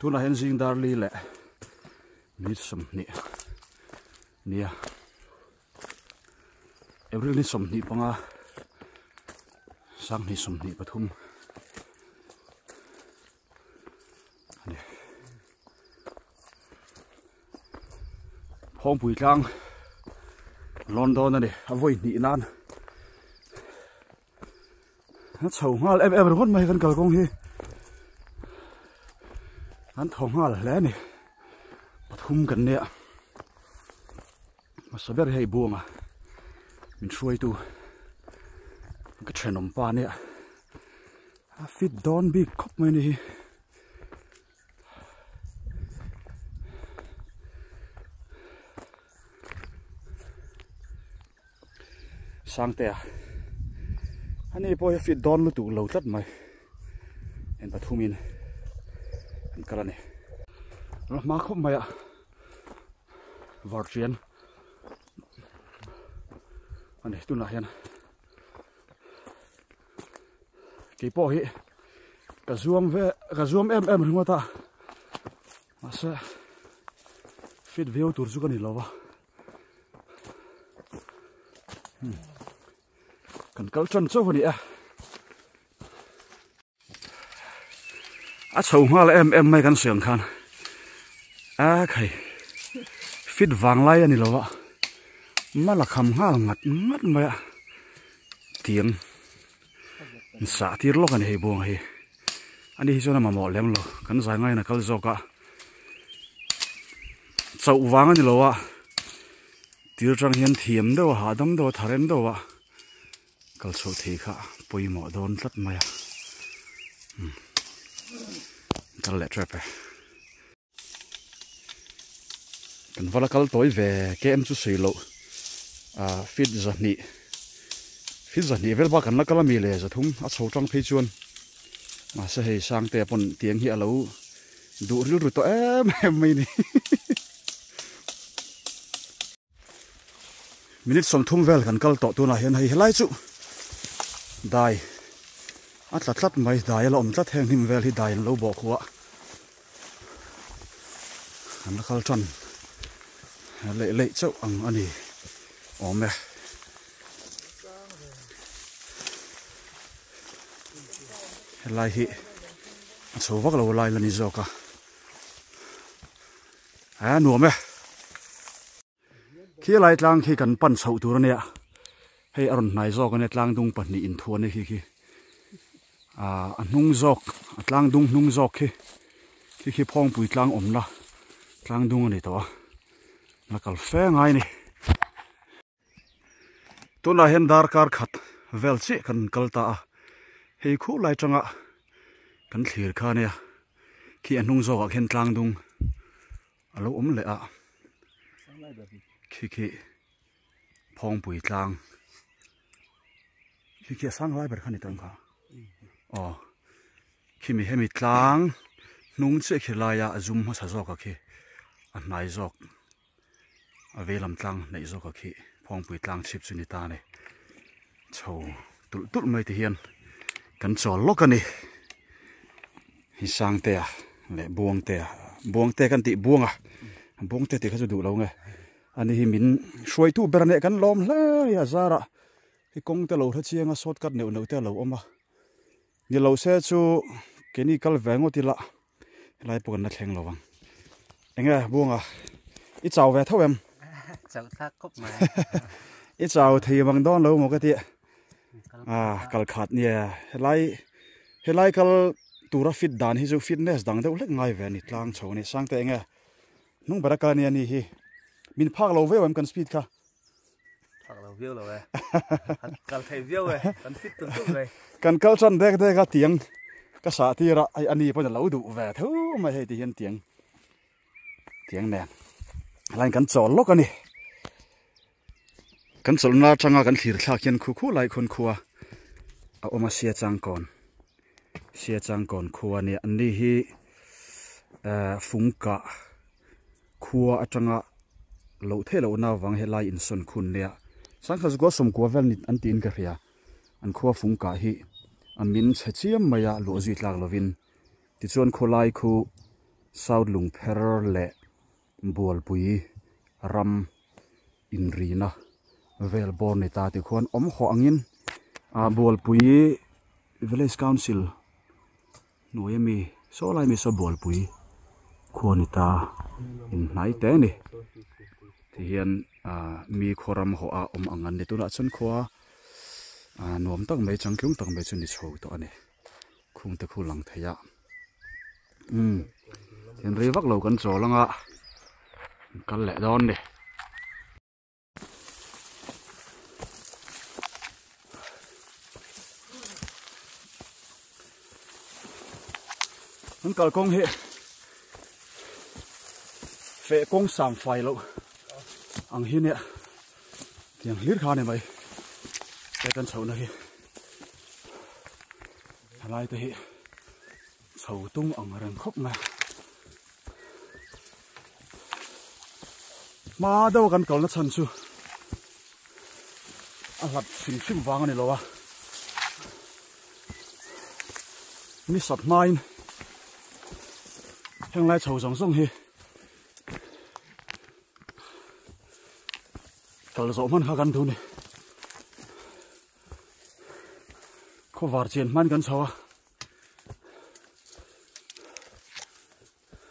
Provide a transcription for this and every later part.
tu na hen zing dar li le. Ni som ni. Ni nia every ni som ni panga. Sang ni som ni pathum. Phong bùi tlang. London này à ni nan. Nó sầu hoa em em vẫn mày gần cờ công hi hắn thầu hoa lẽ này. Mà gần nè, mà sao biết hay buông à mình xuôi tu cái chuyện ông nè. À, fit don bị khóc mày nè sáng te anh ấy bôi fit don lu tu lâu tất mày em bắt thumin em cái này nó má không anh ấy tu nào hiện zoom về cái zoom em em đúng không ta mà sẽ fit view tour juga nih lova Hmm cần câu chân châu đi à à sầu hoa là em em mấy căn sườn khan. À khay fit vàng lai anh lâu ạ mà là khăm hoa là ngặt ngắt mày ạ tiếng xả tiếng lóc anh hề buông hề anh đi cho nó mà mỏ lem lo. Cần dài ngay là cắt zo cả chậu vàng anh lâu ạ tiếng trang hiền thiềm đâu hà đâm đâu thà em đâu vợ kal so thei kha poi mo don tlat trở lại trở về cần vào là tối về cái em chú sỉ lộ à phết giật nhị phết giật nhị với ba cần là cái là mì lệ giật thúng ắt sâu trong khi chuôn. Mà sẽ hay sang tè bọn tiếng hiệu lâu đủ rượu đủ tụi em em mày này minute som thum vel kan kal tôi là hiện hay hei helai chu dai atlat tlat mai dai là om tlat hàng him vel thì dai lâu bo khuwa an la khal lệ lệ le chau ang ani ome lai hi a chu vak lo lai la ni cả. À, nu mẹ. khi lai tlang khi kan pan chho này, ne hei aron nai zok này tlang dung pahni in thua này khi khi. À, à nung zok a à, tlang dung hnung zok khi. Khi khi phong bụi tlang om la tlang dung ani to ah. na kal fe ngai ni to na hen dar kar khat, vel chi kan kal ta ah. hei khu lai changa, kan thlir kha ne ah. khi a hnung zok a khen tlang dung. Alo om le a khi khi phong pui tlang. Khi khi sang lai ber khani tang kha. Ờ khi mi hemi tlang, nung che khi la ya zum ha sa zo ka khi a nai zok. A velam tlang nei zok a khi. Phong pui tlang chip chu ni ta ne chho, tul tul mai te hian kan chol lok ani hi sang te a, le buang te a. Buang te kan ti buang a. Buang te te kha chu du lo nge. Ani hi min shuai tu ber ne kan lom hla ya zara. Hi kong te lo tha chianga shortcut neu neu te lo oma ni lo se chu chemical vengo tila lai pon na thleng lo wang enga buanga i chaw ve thawem chaw thak kop mai i chaw thei bang don lo mo ka ti à kal khat nia lai helai kal tura fit dan hi chu fitness dang deuh lek ngai ve ni tlang chho ni sang te enga nung baraka ni ani hi min phak lo ve wem kan speed kha phak lo view lo ve kal thei view ve kan fit tun tu ve kan kal chan dek dek ka tiang ka sa ti ra ai ani pa lo du ve thu ma he ti hian tiang tiếng nè. Lại cắn gió lốc anh cắn gió na chẳng à cắn thịt thà kiên khu khu lại khôn khu à ôm xia chang còn. Xia chang còn khu anh anh đi hi. À, phúng cả. Khu à chẳng à. Lỗ thế lỗ nào vắng hết lại in sơn khun nè. Sáng khắc quá sum quá vel nít anh tin cái hia anh khu phúng cả hi. Anh minh sẽ chiếm mày lỗ lộ duy lạc lovin thì chuan khu lại khu. Sau lùng phèr lệ bol pui ram in ri na. Vel bor ni ta ti khon om kho angin à, a bol pui village council. Noyami so lai mi so bol pui khon ni ta in nai te ni thì hiện à mi khoram ho a om angan ni tuna chun khoa. À nom tak mai chang kyung tak mai chun ni chho to ani khung te khu lang thaya um ừ. hiện ri vak lo kan cho langa cắn lẻ đón đi. Hắn cờ con hệ phệ con sàm phai lộ ăn hiên nè. Tiếng hiết khá này mày. Cái tân sầu này. Lại tới sầu tung ăn rừng khóc mà ma đâu kan kal nó chan chu a lat sim sim wang ani lo wa. Ni sat main. Heng lai chho song song hi. Kal zo man kha kan thu ni. Ko var chen man kan chawa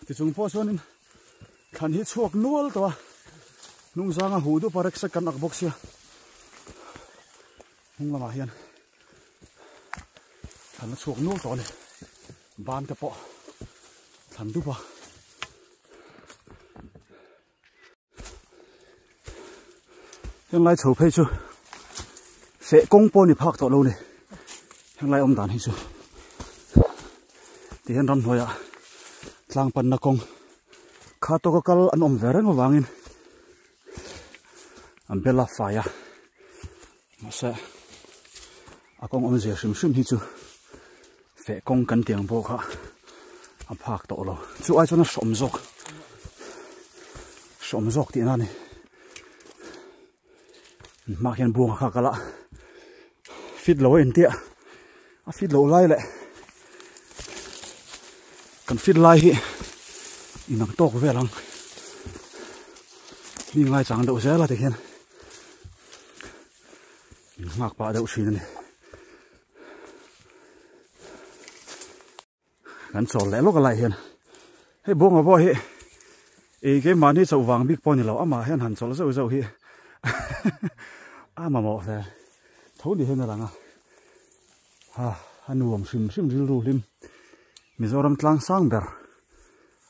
ti chung po sonin khan hi chuak nual to nung zanga hu du parek sa kan ak box ya hung lama hian khan chuak nual to ni ban te po. Thằng du pa. Hiện lại chầu phê chưa sẽ công bố ni phạc to lâu này hiện lại ông đàn hay chưa thì hiện răn thôi ạ lang pan, na, kong. Khá to có cal an, om về rất là vangin an bela phải à mà sẽ à công ông dễ sim sim hi chu. Sẽ công cần tiền bộ khá. À phạc thọ lo chú ai cho nó sọm dọc. Sọm dọc thì này mà hiện buông khá cả lạ. Fit lỗ en tia a fit lỗ lai lệ. Cần fit lai hi. In nang tok ve lang ni ngai chang đậu xe là thì hiện ngạc ba đậu xí này. Gần sổ lẽ lúc lại hiện hết buông ở bò hi ý cái mà đi sầu vàng big pony lâu mà hiện hẳn sổ sầu sầu hi à mà mỏ thế thấu đi hơn là ngà. Ha anh uống sim sim rượu rượu lim. Mizoram tlang sang ber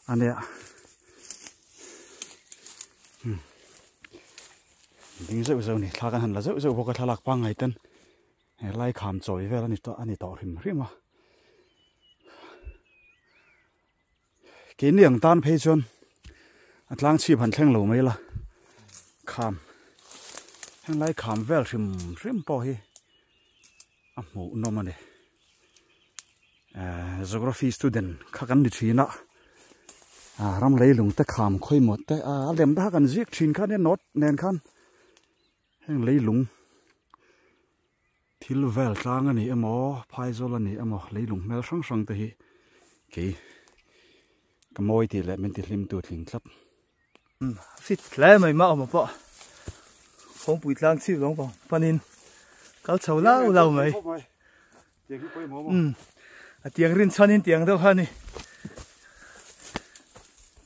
anh à hmm. ya ding zeu zeu ni, thlakan han la zeu zeu boka thalak pa ngai ten. He, lai kham choi vel ani to ani to rim rima ke niang tan phei chon atlang chi phan thleng lo mai la. Kham. Heng lai kham vel rim rim po hi. A mu no mane eh, geography student khakan ni thina à ah, ram lấy lùng ta khám khơi một ta ah, à lem ta kan giết chín khan nên nốt nên khan heng lấy lùng thil vel tlang ani emo phai zol ani emo lấy lùng mel sang sang te hi. Ki kamoi ti le men ti lim tu thling thlap fit tle mai ma ma pa phong pui tlang chi long bang panin kal chau lau lau mai. Um a tiang rin chanin tiang do khani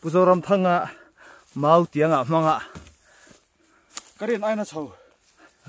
puzoram thanga mau tianga manga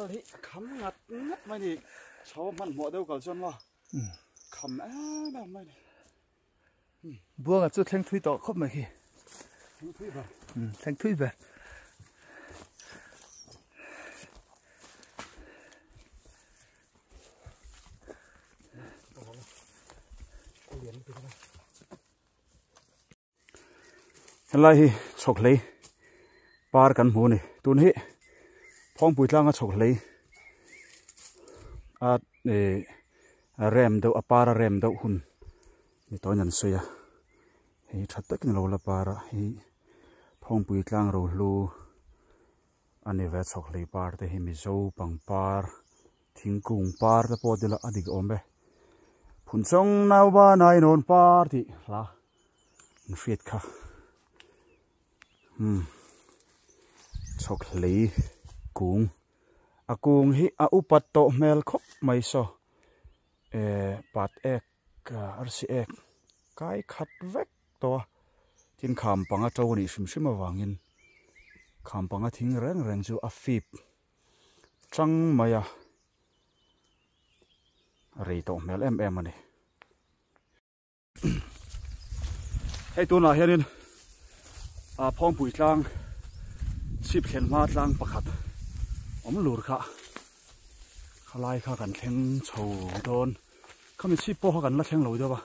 ru hakan lâu lắm pura ngã anh đi. Lâu thế này a tho po rang mi lo ga thei a ram mai ni mal hi cả chân lo khăm á đâu mày đi buông ở chỗ thanh thui mày khi ừ, thanh thui về. Lai hi chok lei par kan hmu ni tun hi phong bụi lang a chok lei a e rem do a para rem do hun. Ni to nyan suya hi that tak ni lo la para. Hi phong bụi lang ro lu ani ve chok lei par te hi mi zo pang par. Thingkung par te po dila adik ombe phun chong nau ba nai non par ti la. Fit kha. Hmm. Chok lei kung. A kung hi a upat to mel khop mai so. E pat ek ar ek. Kai khat vek to. Tin kham panga to ni sim sim awangin kham panga thing reng reng chu a fip. Chang maya rei to mel em em ani hei tu na hianin, a phong pui tlang, chip khen ma tlang pakhat om lur kha. Khalai kha kan thleng đồn, don. Khami chip po kan la thleng lo chưa ba.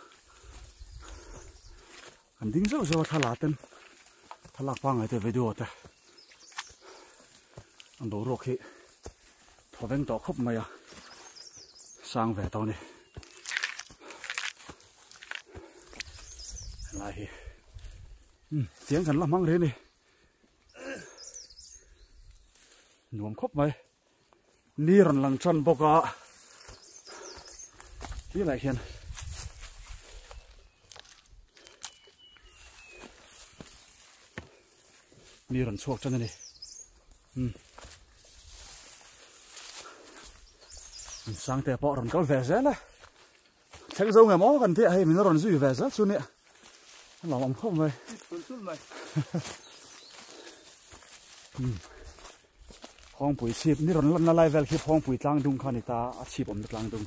Kan ding zo zo thala ten. Thalak pa ngai te video te. An do ro khi. Thoveng khóc mày à? sang ve to ni. Lại hi. Hmm, Tiếng gần lắm mang lên đi cái này hiện ni rần suộc chân này. Ừ. Sang te rần câu về rẽ này chắc dâu ngày mó gần thế hay mình nó rần duy về rẽ xuống nè. Lòng ông không vậy ห้องปุ๋ยชีพนี่รอนรอนละลายเวลคิปห้องปุ๋ยตลางดุงขานิตาอาชีพผมตลางดุง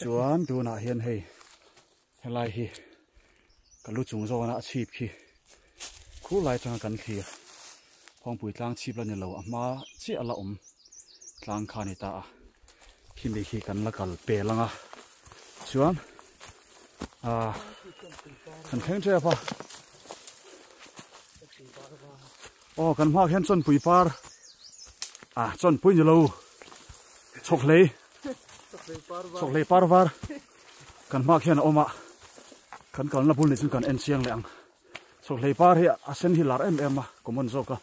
จวนดูน่าเห็นเฮเห็นยรเฮกันรู้จุงโซนะอาชีพคือคู่ลายจังกันคือห้องปุ๋ยตลางชีพละเนี่ยเราอมาเจียละอมตลางขานิตาขี้มีขี้กันละกันเปลังอะจวนอ่าขันเข็งเจ้าปะโอ้กันมากเห็นส่วนปุ๋ยปาร์ à chọn bún lâu. Chọc lấy chọc lấy le par var. Mắc hiện ôm ạ. Cần cần là bún này chúng cần ăn xiang lẹng. Chọc lấy par hiện à sen hilar em em em có muốn zô cả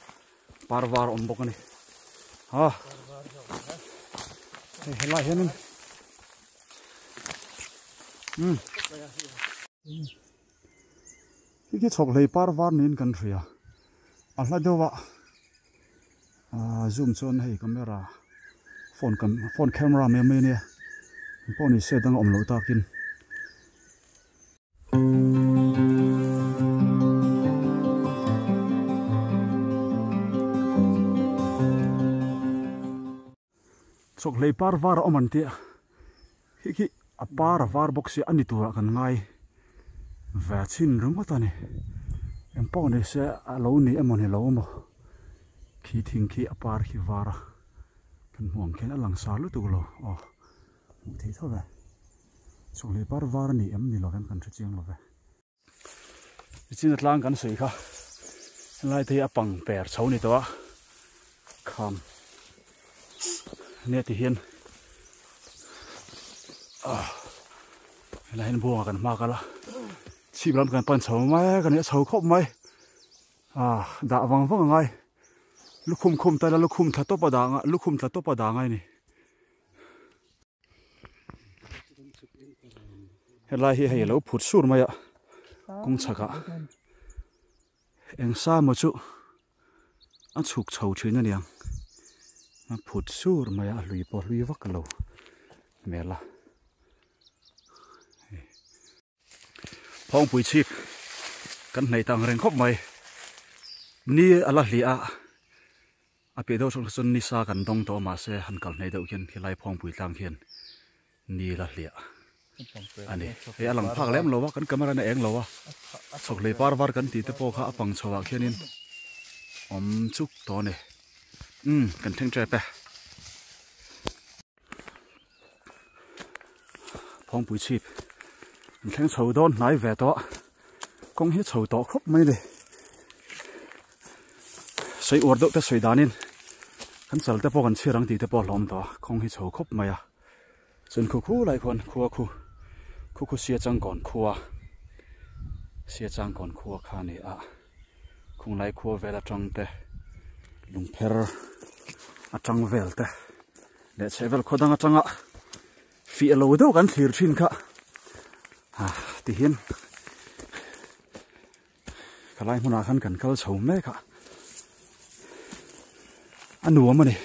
par var ôm bok này. Ha hela henin um cái chọc lấy par var nên cần phải à à là đâu vậy zoom chọn hay camera phone cam phone camera mềm mềm nè phone này sẽ đang ôm lỗ ta kín chọc lấy par var ôm anh tiệt hi hi a par var box ani tura kan ngai và chin rung có tani em po này sẽ lâu ni em này lâu mà khi thình khi apar khi vara kan muang khen alang sa lu tu lo oh mu thế thôi vậy. Chung le par var ni em ni lo em kan chiang lo vậy. Chin atlang kan sui kha lai thì apang per chau ni to kham nè thì hiền à là hiền buông kan ma kala chim lam kan pan chho mai kan ya chho khop mai à đã vắng vắng ngay lúc khum khum ta là lúc khum ta lu khum tha to pa da nga lu khum tha to pa da ngai ni helai hi hei lo phut sur mai a kung chaka eng sa mo chu. A chuk chho thin ani ang a phut sur mai a lui po lui vak lo. Phong bụi chip. Kan nei tang rèn khóc mày ni ala hli pe do chon chon ni sa kan dong to ma se han kal nei do thì lại phong bụi tlang khian ni la hlia ani, he alang phak lem lowa kan camera na eng lowa chok le par var kan ti te po kha apang chowa khianin om chuk to ne um kan theng tre pe. Phong bụi chip theng chầu đón nãy về đó công hết chầu đó khóc mấy này soi uất độ soi xây đan in kan sal te po kan chirang ti te po lom to khong hi chho khop maya. Chun khu khu lai khon khuwa khu. Khu khu sia chang kon khuwa sia chang kon khuwa kha ni a. Khung lai khuwa vela tang te. Lung pher a để vel te. Le che vel khodang a. Tanga fi lo do kan thlir thin kha. Ha ti hin. Kalai huna khan kan kal chho me kha ăn uống mà này.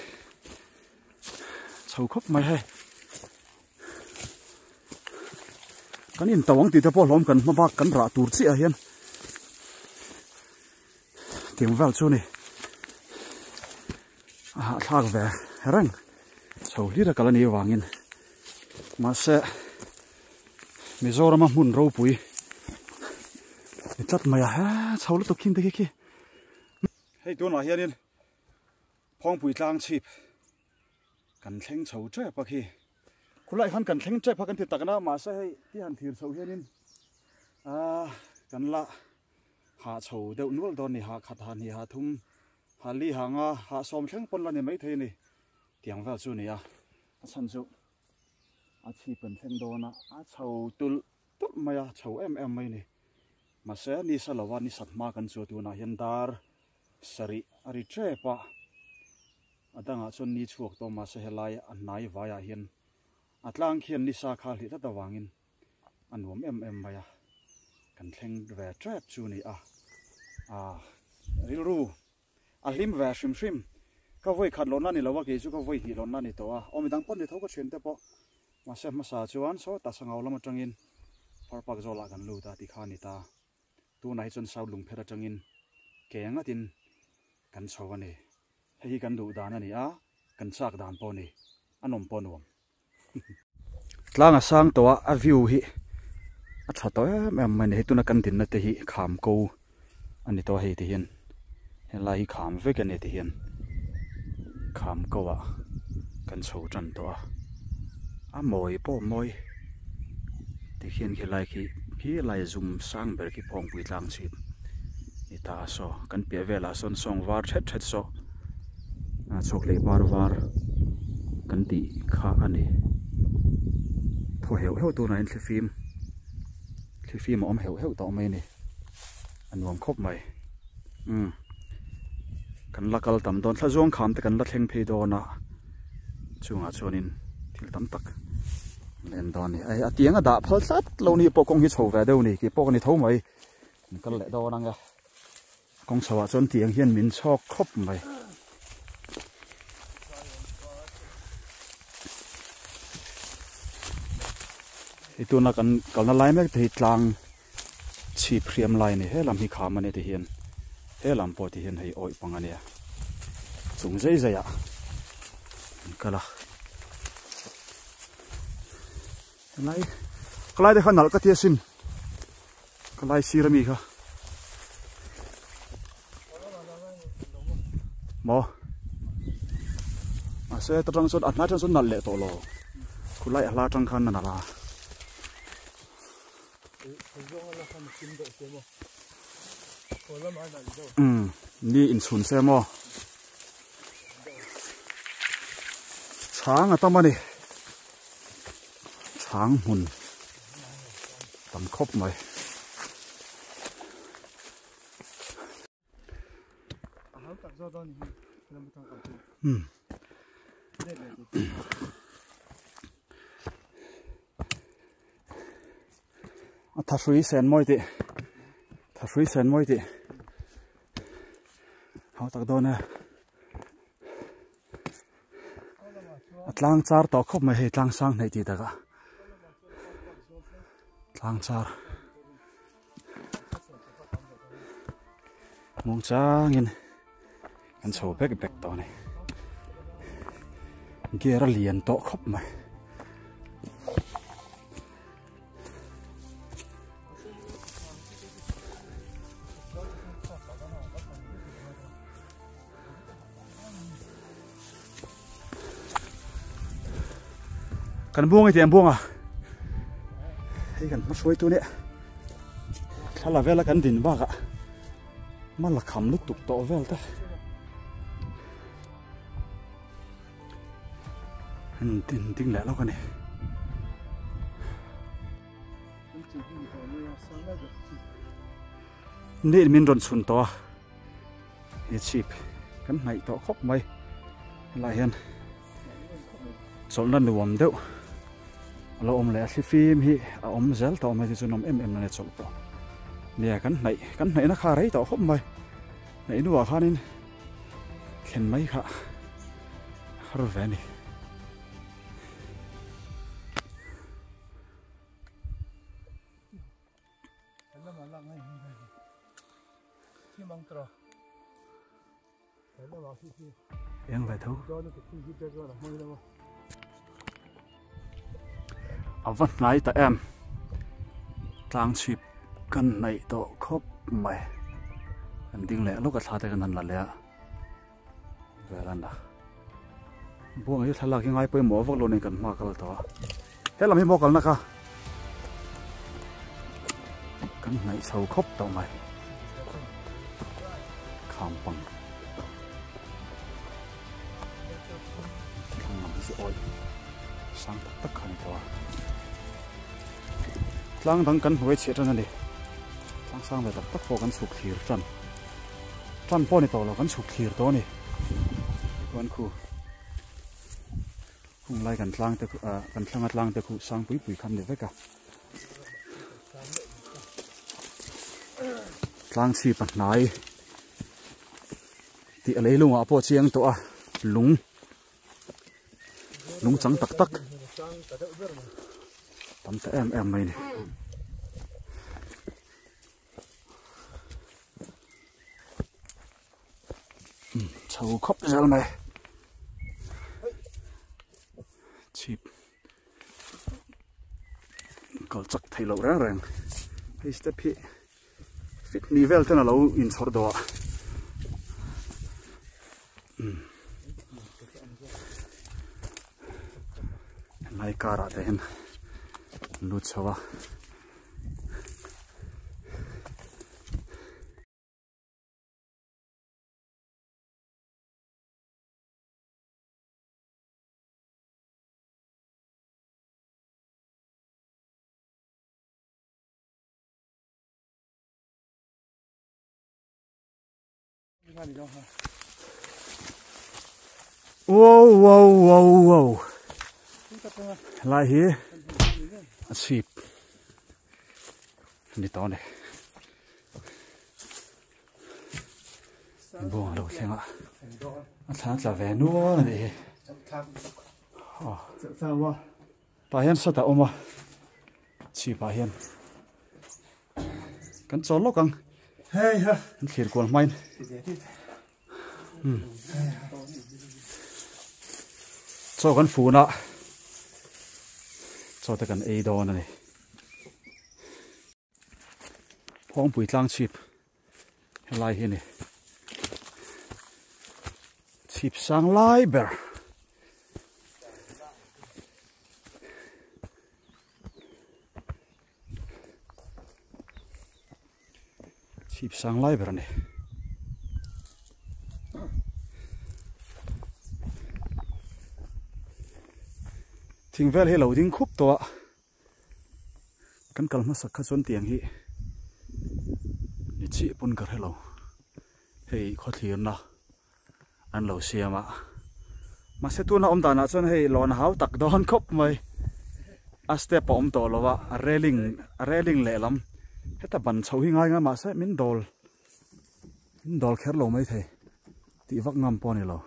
Sầu khóc mày hay. Cái nhìn tàu thì tao bỏ lom cần mà bác cần rạ tụt xịa à hiền. Tiếng vào chỗ này. À thác về. Răng? Sầu đi ra cái nhiều vàng in mà sẽ. Mình giờ mà muốn râu bụi. Chặt mày à sầu lúc tôi kinh thế kia hey, tôi nói hiền พองปุ๋ยลางชีพกันเข่งเฉาเจ้าปะคีคุณไล่ขันกันเข่งเจ้าพักกันติดตักนะมาใส่ที่หันถีเฉาเฮียนินอ่ากันละหาเฉาเดวนวลตอนนี้หาขัดหานี่หาทุ่มหาลีหางอะหาสอมเข่งปนละนี่ไม่เทนี่เตียงว่าจู่นี่อะฉันจู่อาชีพเป็นเข่งโดนะอาเฉาตุลตุลมาอะเฉาเอ็มเอ็มไม่นี่มาเสียนี่สละวันนี่สัตมากันจู่ตัวน่ะเห็นดาร์สริอริเจ้ปะ adanga chon ni chuak to ma se helai an nai vaya ah hian. Atlang khian ni sa kha hli ta tawangin anuam em em maya kan thleng ve trap chu ni a. A ril ru. A hlim ve shrim shrim. Ka voi khat lon na ni lawa ke chu ka voi hi lon na ni to a. Omi dang pon ni thok chen te po ma se ma sa chuan so ta sangau lama tangin par pak zo la kan lu ta ti kha ni ta. Tu nai chon sau lung phera tangin ke anga tin. Kan chawani hei kan du dan ani a kan chak dan po ni anom po nuam tlanga sang to, a view hi. A tha to eh, em man he tuna kan din na te hi kham ko ani to hei te hian. He lai kham ve kan te hian. Kham ko wa kan chho chan to a. A moi, po moi. Te hian khi lai khi khi lai zoom sang ber ki phong pui tlang chip ni ta so, kan pia vela son song war thet thet so. Chọc chok le bar. Var kan ti kha ani tho heu heu tu na in thli phim. Thli phim om heu heu to mai ni anuam khop mai um kan lakal tam don thla zong kham te kan la thleng phei do na. Chunga chonin thil tam tak len don ni ai atianga da phal sat lo ni po công hi chho ve deu ni ki po ni tho mai kan le do công kong chawa chon tiang hian min chok khop mai ไอตัวนักกันกันละลายแม่ที่ทางชีพเรียมลายเนี่ยเฮ้ลำมีขามันเนี่ยที่เห็นเฮ้ลำปอที่เห็นให้อ้อยปังอันเนี่ยสูงใจใจอ่ะก็ละไล่ไล่ได้ขนาดก็เทียสินไล่ซีรามีค่ะมออาเซ่ตรังสุดอัดน่าจังสุดนั่นแหละตัวเราคุณไล่ลาจังขันนั่นละ itu na kan kalna lai mek thei tlang chi phriam lai ni he lam thả to đi suy sen môi tị suy sen môi tị nè tlang char to tlang sang tlang char. Mong chang in to này gera kan buông thì em buông à? Hay kan mất suối tu nè thà là về là kan à mà là khăm lúc tục tổ về ta. Anh tin tin lẽ lo cái này. Nên mình rộn xuân to. ये chip kan nai to khop mai la hian sol nan nuam deuh lo om le si phim hi, a om zel to mai chu nom em em na chol to. Nia kan nai kan nai na kha rei to khop mai. Nei nuwa khanin khen mai kha. Har ve ni. Mong tro em vẫn lái tại em. Trang chip cần này to khóc mày. Anh tiếng lẽ lúc cả cái thà cần là lẽ. Về lần đó buông ấy thay là cái ngay bây mỏ vóc luôn này cần mà cái to thế làm gì mỏ cần nào cả cần này sâu khóc tao mày. Khám bằng. Thằng nằm dưới oi sáng tất tất cả này thôi lang thằng cần huế chết ra này sang sang về tập tất phố cần sụp thiệt chân chân phố này to là cần sụp thiệt đó này quan khu. Không lại cần lang tới à cần lang lang tới khu sang bụi bụi khăn để với cả lang xì bật nai, thì lấy luôn à po chiang to à lúng lúng trắng tắc tắc tắm tới em em mày này. Ừ, Sâu khóc ra mày chip có chắc thấy lâu ra rồi, hay step hi fit nivel tên là lâu in sort đó lai cara te hen lut sawa Wow, wow, wow, wow. lại hi chip đi to này. Buông đâu xem ạ. Thang là về nữa này quá bà hiền sao ta ôm à chỉ bà hiền. Cắn chó lóc căng hey ha. Khiển quần may cho con phù nọ cho ta kan ei don này hong bụi tlang chip. Lại hi này chip sang lại ber. Chip sang lai ber này thing vel hi lo ding khup to ah. kan kalma sak kha chon tiang hi. Ni chi pun kar hello hei, kho thlir na. An lo siama ah. ma se tu na om da na chon hei, lon hau tak don khop mai. A step om to lova ah. a railing a railing le lam. Heta ban chho hi ngai nga ma se min dol. Min dol kher lo mai the ti vak ngam po ni lo.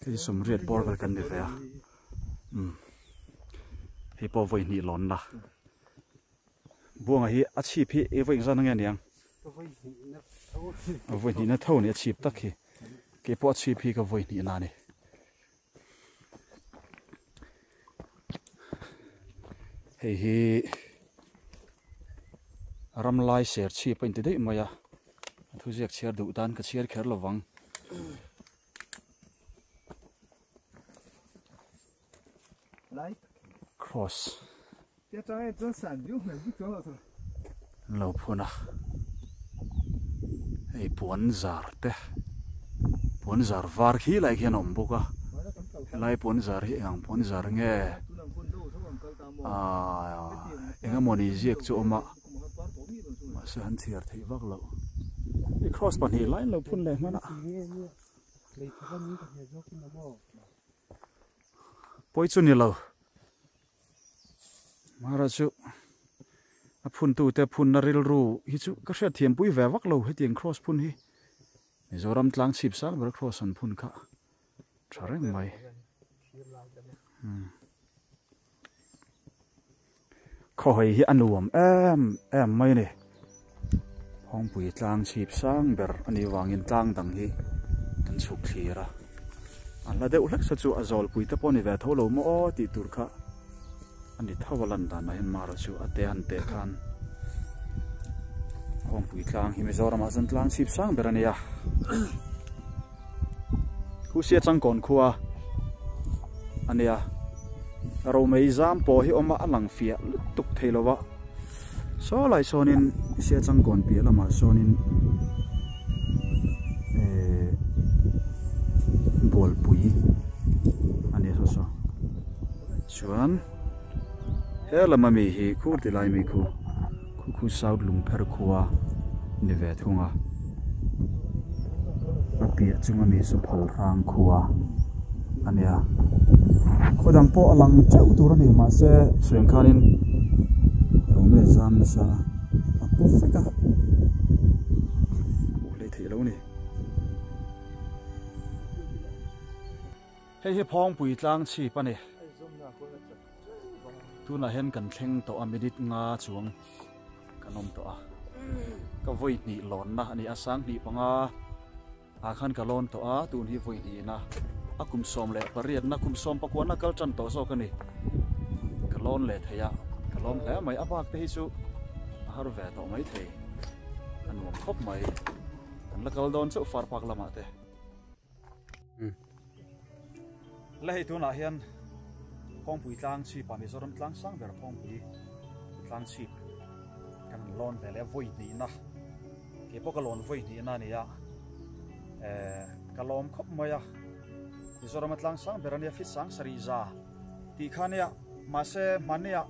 Cái sum riết bor kal kan ni ve a um hi po voi ni lon la. Buang hi a chip hi e voi zan nge niang voi ni na thau ni a chip tak hi ke po chip hi ka voi ni na ni hei hi ram lai ser chi pain te dei maya thu jek chiar du dan ka chiar kher lawang light cross. Lo puna. Ei puan zarte. Puan zar var khi lai khian om buka. Lai puan zar hi ang puan zar nghe, À, ah, enga moni ziek chu oma. Ma se han thiar thei vak lo. Ei cross pan hi lai lo pun le mana. Ah. bôi chu ni lâu mara chu phun tu te phun na ru. Hi chu ka pui ve lo he cross phun hi. Mizoram tlang chip sang ber cross an phun kha. Mai. Hmm. Kho hi anuam em em mai ni. Hong pui tlang chip sang ber ani wangin tlang dang hi. Kan chuk thira an la de ulak sa chu azol pui te poni ve tholo mo ti tur kha ani thawalan dan na hin mara chu ate han te khan. Hong pui tlang hi mizoram azan tlang chip sang ber ani ya khu sia chang kon khuwa ani ya ro mei zam po hi oma alang fia tuk theilowa so lai sonin sia chang kon pi lama sonin eh bol pui. Ani so so chuan he lama mi hi khu ti lai mi khu khu khu south lung pher khuwa ni ve thunga apia chunga mi su phal rang khuwa ania khodam po alang chau tur ani ma se swen khanin rome zam na sa apo feka o le thei lo ni. Hei hi phong pui tlang chi pa ni tu na hen kan thleng to a minute nga chuang. Kanom to a. Ka voi ni lon na. Ani asang ni panga. A khan ka lon to a tun hi voi ni na. Akum som le pariat na. Kum som pakwa na kal chan to so kani ka lon le theya ka lon le mai abak te hi chu. Har ve to mai the an mom khop mai. An la kal don chu far pak lama te. La hi tu na hian phong pui tlang chi pa mi zoram tlang sang ber phong pui tlang chi kan lon ve le voi ni na ke po ka lon voi ni na ni ya eh ka lom khop mai ya mizoram atlang sang berania fit sang sari za ti khania ma se mania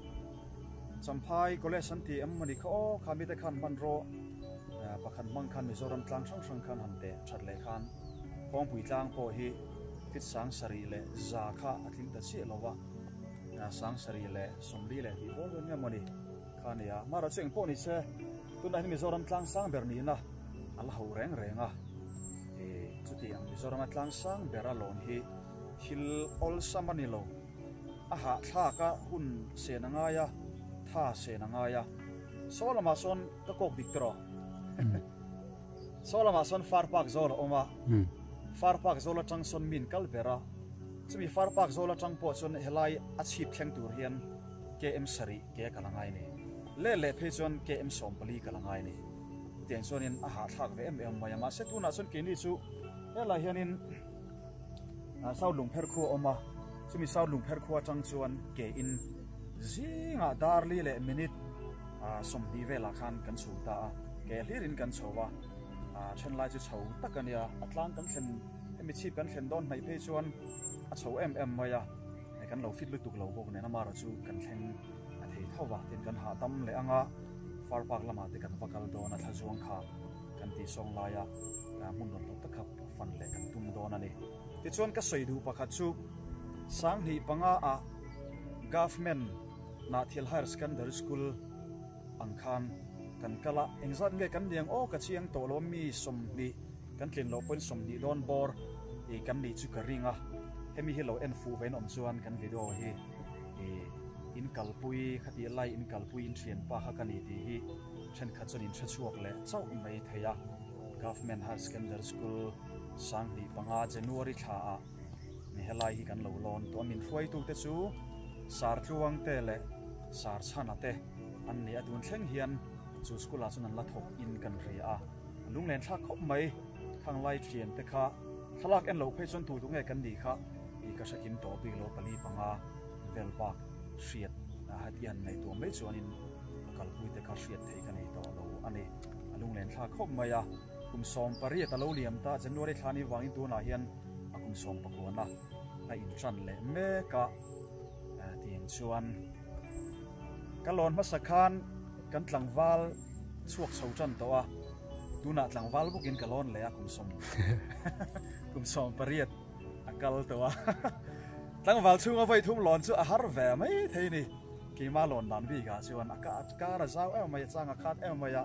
champhai kole santi ammani kho khami te khan man ro pakhan mang khan mizoram tlang sang sang khan hante chat le khan phong pui tlang po hi fit sang sari le za kha atling ta che lowa na sang sari le somli le hi bol nya mani khania mara cheng po ni se tunai mizoram tlang sang berni na ala ho reng renga. Chuti ang mizoram atlang sang bera lon hi hil ol samani lo. Aha tha ka hun se na nga ya tha se na nga ya solama son ka kok diktro solama son far pak zol oma. Far pak zola chang son min kal bera chumi far pak zola chang po son helai achip thleng tur hian km sari ke kalangai ni le le phe chon km sompali kalangai ni tiang sonin aha thak ve em em maya ma se tu na son ke ni chu hela hianin a sau lung pher khu oma chumi sau lung pher khu atang chuan ke in zinga darli le minute a som di vela khan kan chu ta ke hlirin kan chowa a chen lai chu chho takania atlang kan thlen emi chi kan thlen don mai pe chuan. À, a chho em em mai a ai kan lo fit lu tuk lo bok ne na mara chu kan thlen a thei thawa tin kan ha tam le anga far pak lama te kan vakal don a tha zuang kha kan ti song la ya mun don to khap fan le kan tum don ani ti chuan ka soi du pakhat chu sang ni panga a à. government, na thil higher secondary school angkhan kan kala engzat nge kan diang o ka chiang to lo mi som ni kan tlin lo pon som ni don bor e kan ni chu ka ringa hemi hi lo en fu ven om chuan kan video hi e in kalpui khati lai in kalpui in thian pa kha kan ni ti hi chen kha chon in tha chuak le chau mai theya government higher secondary school sang ni panga january tha a ni helai hi kan lo lon to min fuai tu te chu sar tluang te le sar chana te an ni adun thleng hian chu school a chun an la thok in kan ri a lung len thla khop mai พังไล่เชียนแต่ข้าทลักเอ็นโลเพชรถูตรงไหนกันดีข้าอีกสักทีนโตปีโลปลีปังอาเวลปักเสียดนะฮะยันในตัวไม่ชวนนินกัลปุดแต่ข้าเสียดเที่ยงในตัวโลอันนี้ลุงเลนข้าคบมายาคุณสอมปรีตะโลเลียมตาจันนวลทานีวางอินตัวนาเฮียนคุณสอมปะกวนละไออินชันเละเมกะเตียนชวนกะหลอนมาสักคันกันตลังวาลสวกเสาจันตัว khang lai thian te kha thalak en lo phei chon tu tu nge kan ni kha i ka sakin to pi lo pali panga vel pak hriat a hat yan nei tu mai chuan in kal pui te kha hriat thei ka nei to lo ani alung len thla khom maya kum som. Pariat alo liam ta january thani wangin tu na hian akum som pakona a in tran le me ka tiang chuan kalon masakhan kan tlangwal chuak so chan to a tuna tlangwal bukin kalon le a kum som kum som pariat akal to a tlangwal chunga vai thum lon chu a har ve mai thei ni. Ki ma lon dan bi ga chuan aka ka ra zau em mai changa khat em mai a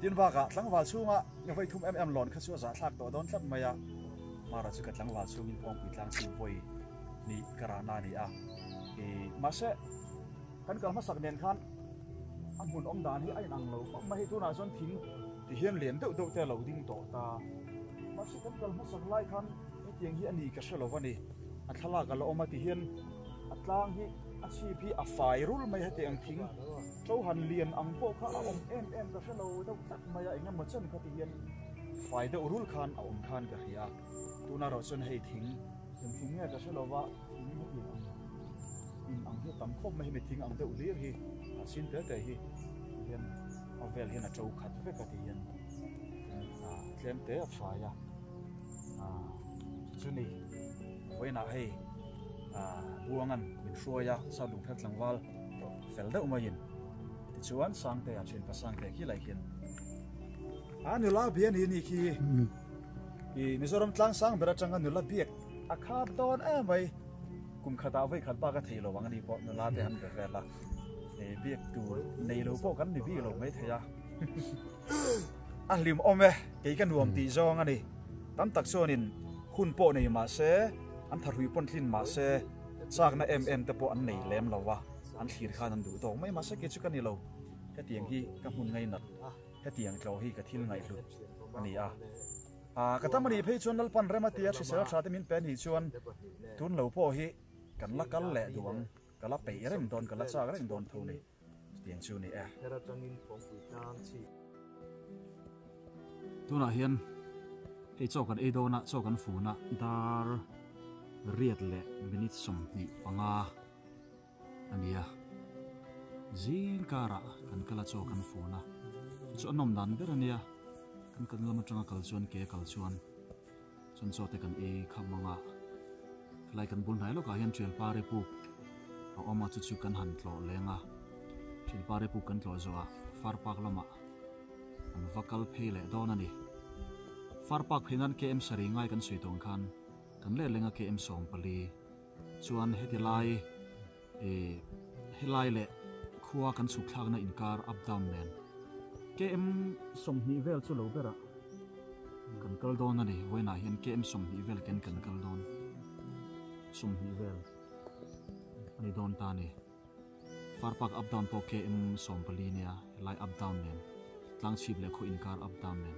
tin ba ga tlangwal chunga vai thum em em lon kha chu za thak to don tlat mai a mara chu ka tlangwal chungin pong pi tlang sin voi ni karana ni a e ma se kan kal ma sak nen khan a mun om dan hi ai nang lo ma hi tu na zon thing ti hian lian deuh deuh te lo ding to ta ma se kan kal ma sak lai khan e tiang hi ani ka shelo wani a thala ka lo oma ti hian a tlang hi a chi phi a fai rul mai ha te ang thing to han lian ang po kha a om em em ka shelo deuh tak mai a engam ma chen kha ti hian fai deuh rul khan a om khan ka hiya tu na ro chon hei thing thing thing nge ka shelo wa thing hi in ang hi tam khop mai mi thing ang deuh lir hi a sin te te hi hian a vel hian a to khat ve ka ti hian a tlem te a fa ya a chuni voina hei a buangan min hruaya sa dung phet langwal fel deuh mai in ti chuan sang te a chen pa sang te khi lai hian a ni la bian hi ni khi i mizoram tlang sang bera changa nula biak a khap don a mai kum khata vai khat pa ka thei lo wang ni po nula te han be la e biak tu nei lo po kan ni bi lo mai theya a lim ome ke kan nuam ti zong ani tam tak chuan in hun po nei ma se an tharhui pon thlin ma se chak na em em te po an nei lem lo wa an thlir khan an du to mai ma se ke chu kan ni lo he tiang hi ka hun ngai nat he tiang tlo hi ka thil ngai lu ani a à cái tâm này phải chuan nal pan rema tia chỉ sợ cha min pen hi chuan tun lo po hi kan la kal le duang kala pe rem don kala cha rem don tho ni tiang chu ni a tu na hian he cho kan e do na cho kan fu na dar riat le minute som ni, panga ania zin kara kan kala cho kan fu na cho nom dan ber ania kan kan lama tanga kal chuan ke kal chuan chun cho te kan e khamanga lai kan bul nai lo ka hian trial pare pu a oma chu chu kan han tlo lenga. Trial pare pu kan tlo zo a far pak lama. An vakal phe le don ani far pak phenan ke em sari ngai kan sui tong khan. Kan le lenga ke em som pali chuan heti lai e helai le khuwa kan su thlak na inkar up down men ke em som hi vel chu lo bera ah. kan kal don ani voina hian ke em som hi vel ken kan kal don som hi vel ani don ta ni. Far pak up down po ke em som pali lai up down nen tlang chip le khu inkar up down nen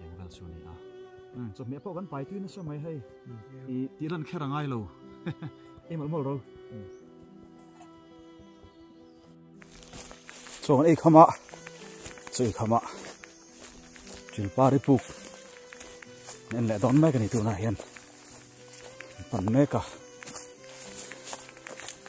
yang vel chu ni a. Um so me po kan pai tu na so mai hei i tiran khera ngai lo. Em al mol ro. So ei khama. Chui khama. Chil pari puk. Nên lại đón mấy cái này tụi này hiền phần mấy cả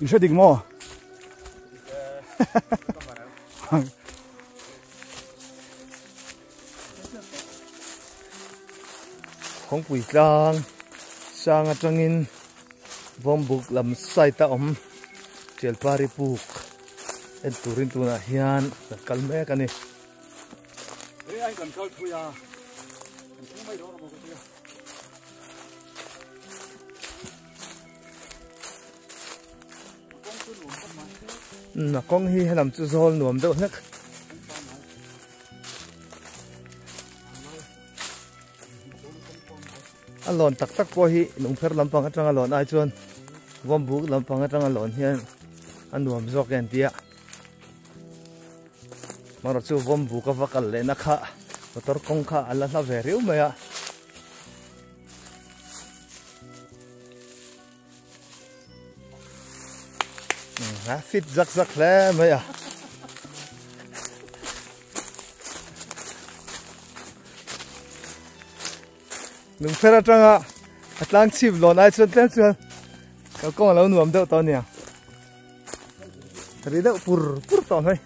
cái tu Đi không quỷ lang sang ở trong in. Vòng làm sai ta om chel pari buk en turin tu ka ni Ê anh cần câu thui à Cần nó con hi hay làm chu rôn nuồm deuh nhất a lon tak tak po hi nung pher lampang atanga lon ai chuan vom buk lampang atanga lon hian an nuam zawk en tia maro chu vom buk ka vakal le na kha motor kong kha ala hla ve riu maya ha fit zak zak le maya nung phera tanga atlang chip lo nai chuan tlem chuan ka kong lo nuam deuh to nia ri deuh pur pur to mai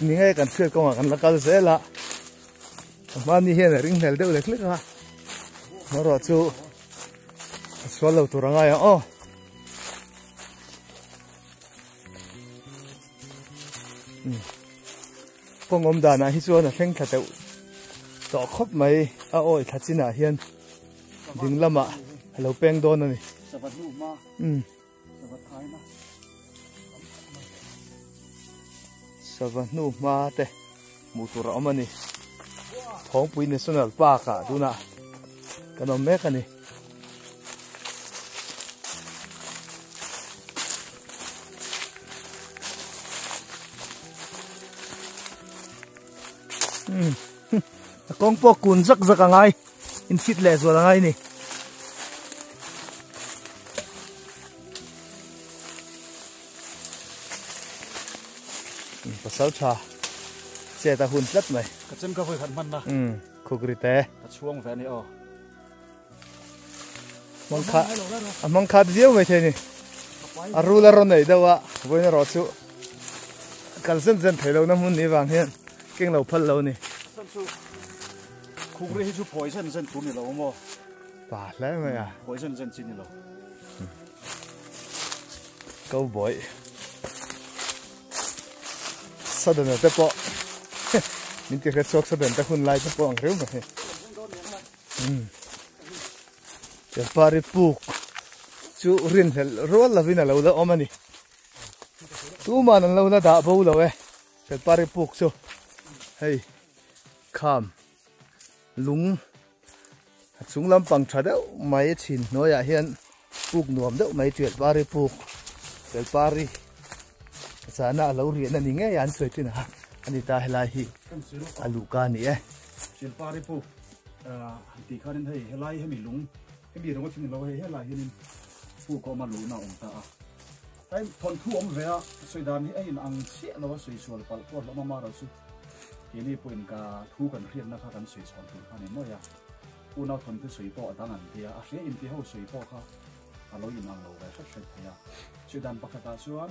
ní ngay cần chơi công à cần là cái dễ lạ mà ní hiện là ring hel đâu lấy click ha nó rồi chú. Xóa lâu tụi ngay à? Ô. Phong om đàn hi chuan a thleng thla teuh tawh khawp mai a awi thla chinah hian ding lamah lo peng dawn ani um sava hnu hma te hmuh tur a awm ani thawngpui national park a tunah kan awm mek ani con hmm. po cún zak zak ngay in fit le rồi ngay này pasal cha che ta hun tlat mai ka chem ka phoi khan man na um khugri te ka chuang ve ni o mong kha mong kha dieu mai the ni aru la ron nei dawa voina ro chu kal sen zen thelo na mun ni wang hian keng lo phal lo ni san chu khu ri hi chu poison zen tu ni lo mo pa le mai à? Poison zen chin ni lo câu bội sao đần te po mình chỉ hết sốc sao đần te hun lại te po ang reu mà cái ừ. pari puk chú rin hel rol la đó lo anh đi tu mà nó lâu đó đã bao lâu ấy. Cái pari puk chú. Hey, kham. Lúng. Súng lâm bằng trái đâu máy chín, nói à hiện puk nuông đâu máy chuyện pari puk cái pari sana lo ri na ninge yan soi tin ha. Ani ta helai hi. Alu ka ni e chin pari pu. A ti khanin hei helai hemi lung hemi ro chin lo hei helai hin pu ko ma lu na ong ta. A tai thon thu om ve a soi dan hi ein ang chi lo soi sol pal ko lo ma ma ro su ki ni puin ka thu kan rian na kha kan soi chon thu kha ni mo ya u na thon tu soi po atang an tia a hre in ti ho soi po kha. A lo in ang lo ve sa sa ya soi dan pakata suan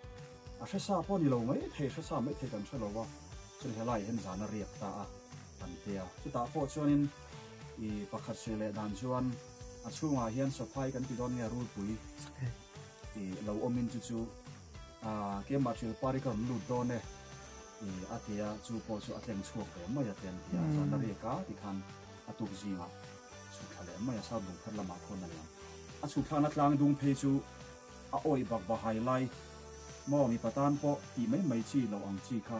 อาเชซาปนเราไหมเทเชซาไม่เทกันเชลว่าสุดท้ายเห็นสานเรียกตาอันเตียสุดตาโคชวนินอีประคัดเชลเลดันชวนอาช่วงอาเฮียนสบายกันที่ดอนเงรูปุ๋ยอีเราอมินจูจูอ่าเกมบาดเจ็บปาริกันหลุดโดนเนี่ยอีอาเตียจูโปจูอาเต็งชัวเข็มไม่อาเตียนเตียสานเรียกาที่คันอาตุกจีมาสุดท้ายไม่ยาชาดุงพัดละมาคนนั่นเออาสุขานัดลางดุงเพจูอาโอยบักบะไฮไล lại à hiện in à sẽ sao phong đi lâu mấy thế sẽ sao mấy thế cần sẽ lâu vào chú anh lại hiện giá nó riệp ta à an tia chu ta po chuanin i pakhat se le dan chuan a chhunga hian safai kan ti don nge rul pui i lo omin chu chu a ke ma thil pari kan lu do ne i atia chu po chu atleng chuak ve ma ya ten tia so na ri ka ti khan atuk zinga chu thale ma ya sa dung khat lama khon na lam a chu thana tlang dung phe chu a oi bak ba highlight mo mi patan po i mai mai chi lo ang chi kha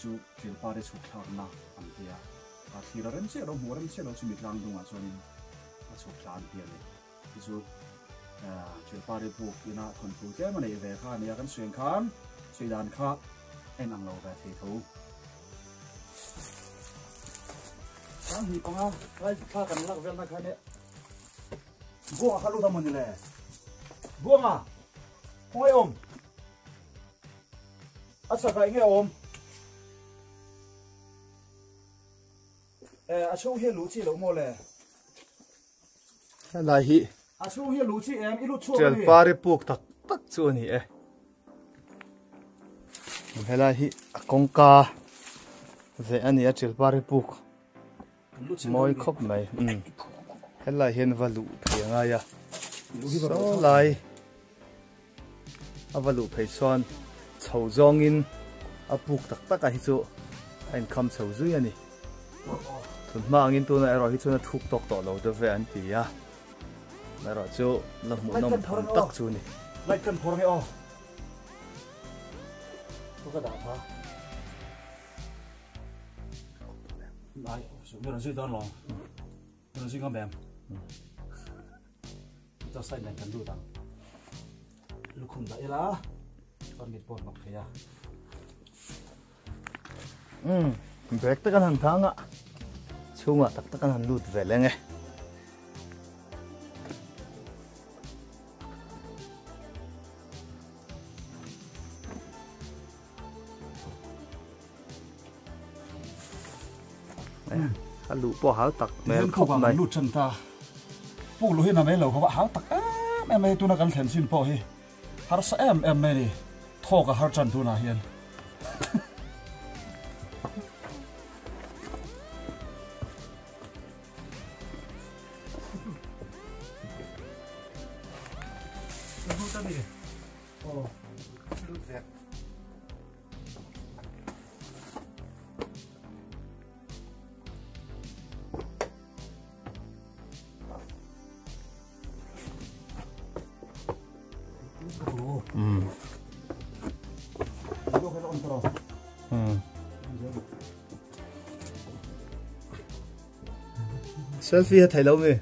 chu thil pari chu thak na an tia a thira rem se lo mo rem se lo chu mi tlang dung a chuanin a chu thlan tia le chu thil pari pu ina thon pu te ma nei ve kha nia kan sueng khan sui dan kha en ang lo ve the thu sang hi panga lai kha kan lak vel na kha ne buông à khá luôn tao mình nè buông à không ai ôm à sao cái nghe ôm à chú hiền lũ chỉ lũ mò lè. Lại hi à chú hi lũ chi em lút chua chel pare puk tak tak chu ni e hela hi kongka ve ani a chel pare puk moi khop mai hela hian valu phianga ya? So lai a valu phei chuan chho zong in a puk tak tak a hi chu ein kham chho zui ani thun mangin tu na ero hi chu na thuk tok to lo de ve an ti ya na ro chu la mu nom thon tak chu ni. Lại cần phổ nghe ô có cái đảo hả lại xuống cái gì đó lòng cái gì ngon bèm cho xanh này cần đủ đằng lúc không đợi là bột ngọc thế à um bek ta kan han thanga chunga tak tak kan han lut ve lenge a lu po hal tak mel không khop bằng mai lụt chân ta. Phụ lũ hiện là mấy lầu không háo tắc em em tu na cần thèn xin po hi sa em em mấy đi khó cả har chân tu hiền. Thì lo be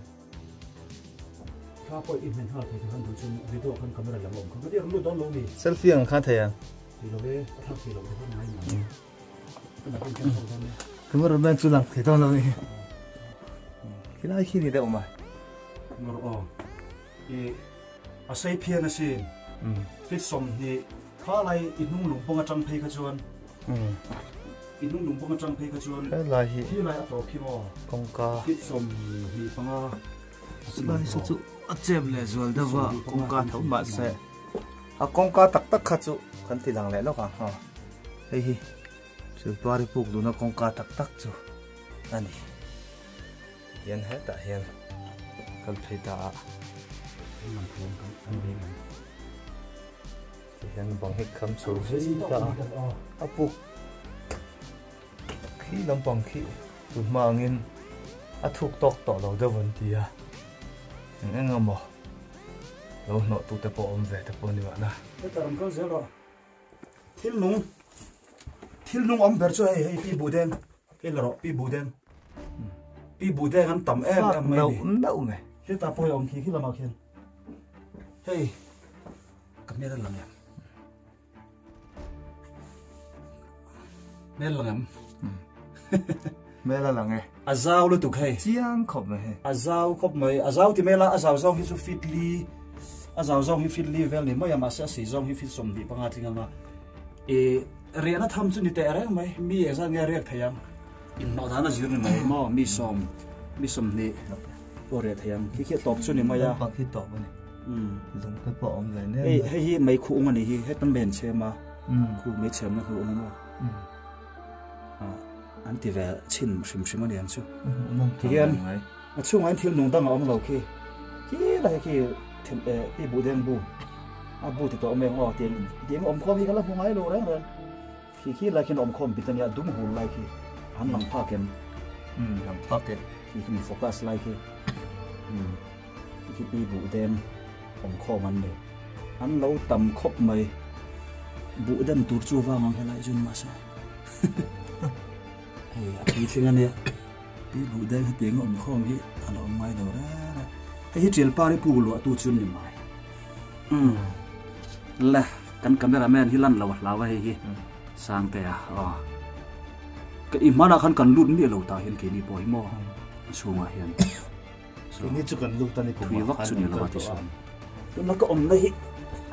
han nai ma kan kan kan kan camera man chu lang thai don lo ni kila khi ni de oma ngor o e a sei phian a sin um fit som ni kha lai inung lung ponga chang phei kha chuan um inung lung ponga chang phei kha chuan lai hi hi lai to phi mo kong ka fit som ni panga lai su chu a chem le zual da wa kong ka thau ma se a kong ka tak tak kha chu kan ti lang le lo ka ha hei hi chu pari puk du na kong ka tak tak chu ani hian he ta hian kal phei da man thong kan an be man hian bang he kham chu zui da a puk khi lampang khi tu mangin a thuk tok to lo da van ti a eng amo lo no tu te po om ve te po ni wa na cái tầm con sẽ rồi thiếu nung. Thiếu nung ông bẹt cho hay hay pi bù đen. Cái là rồi pi bù đen. Pi bù đen anh tầm em em mấy đâu đi đâu mày. Cái ta bôi ông khi khi làm mặc hiền hey. Cầm nhớ làm em nên làm em mẹ là là nghe azao luôn tụt hay. Chiang khop mày azao khóc mày azao thì mẹ là azao azao hi su fit li. Azao azao hi fit li vel ni mà mà sẽ sử dụng hi fit som đi. Bằng tiếng mà. E riana tham chu ni te ra mai mi e za nghe riak thayang in no dana zir ni mai mo mi som mi som ni o re thayang ki ki top chu ni mai ya bak hi to bane um lung te po om ve ne ei hei hi mai khu nga ni hi. He tan ben che ma um khu me chem na khu mo à an ti ve chin sim sim ani an chu Hiền. a chu ngai thil nung dang om lo ki. Ki la ki them e pi bu den bu. A bu ti to me ngo tiền tiền om khom hi kala pu ngai lo ra ran ki ki la kin om khom pitania dum hu lai ki. An lang pha ken um lam pocket ki ki focus lai ki. Um ki pi bu den om khom an ne an lo tam khop mai. Bu den tur chu wa mang helai jun ma sa hey a pi thing pi bu tiếng om khom hi an om mai lo ra cái hi trial pari pu lo tu chun ni mai um la kan cameraman hi lan lo la wa hi sang te a oh cái im mana khan kan lut mi lo ta hian ke ni poi mo chunga hian so ni chu kan luk tani thui vak chu ni lo ti son to na ka om na hi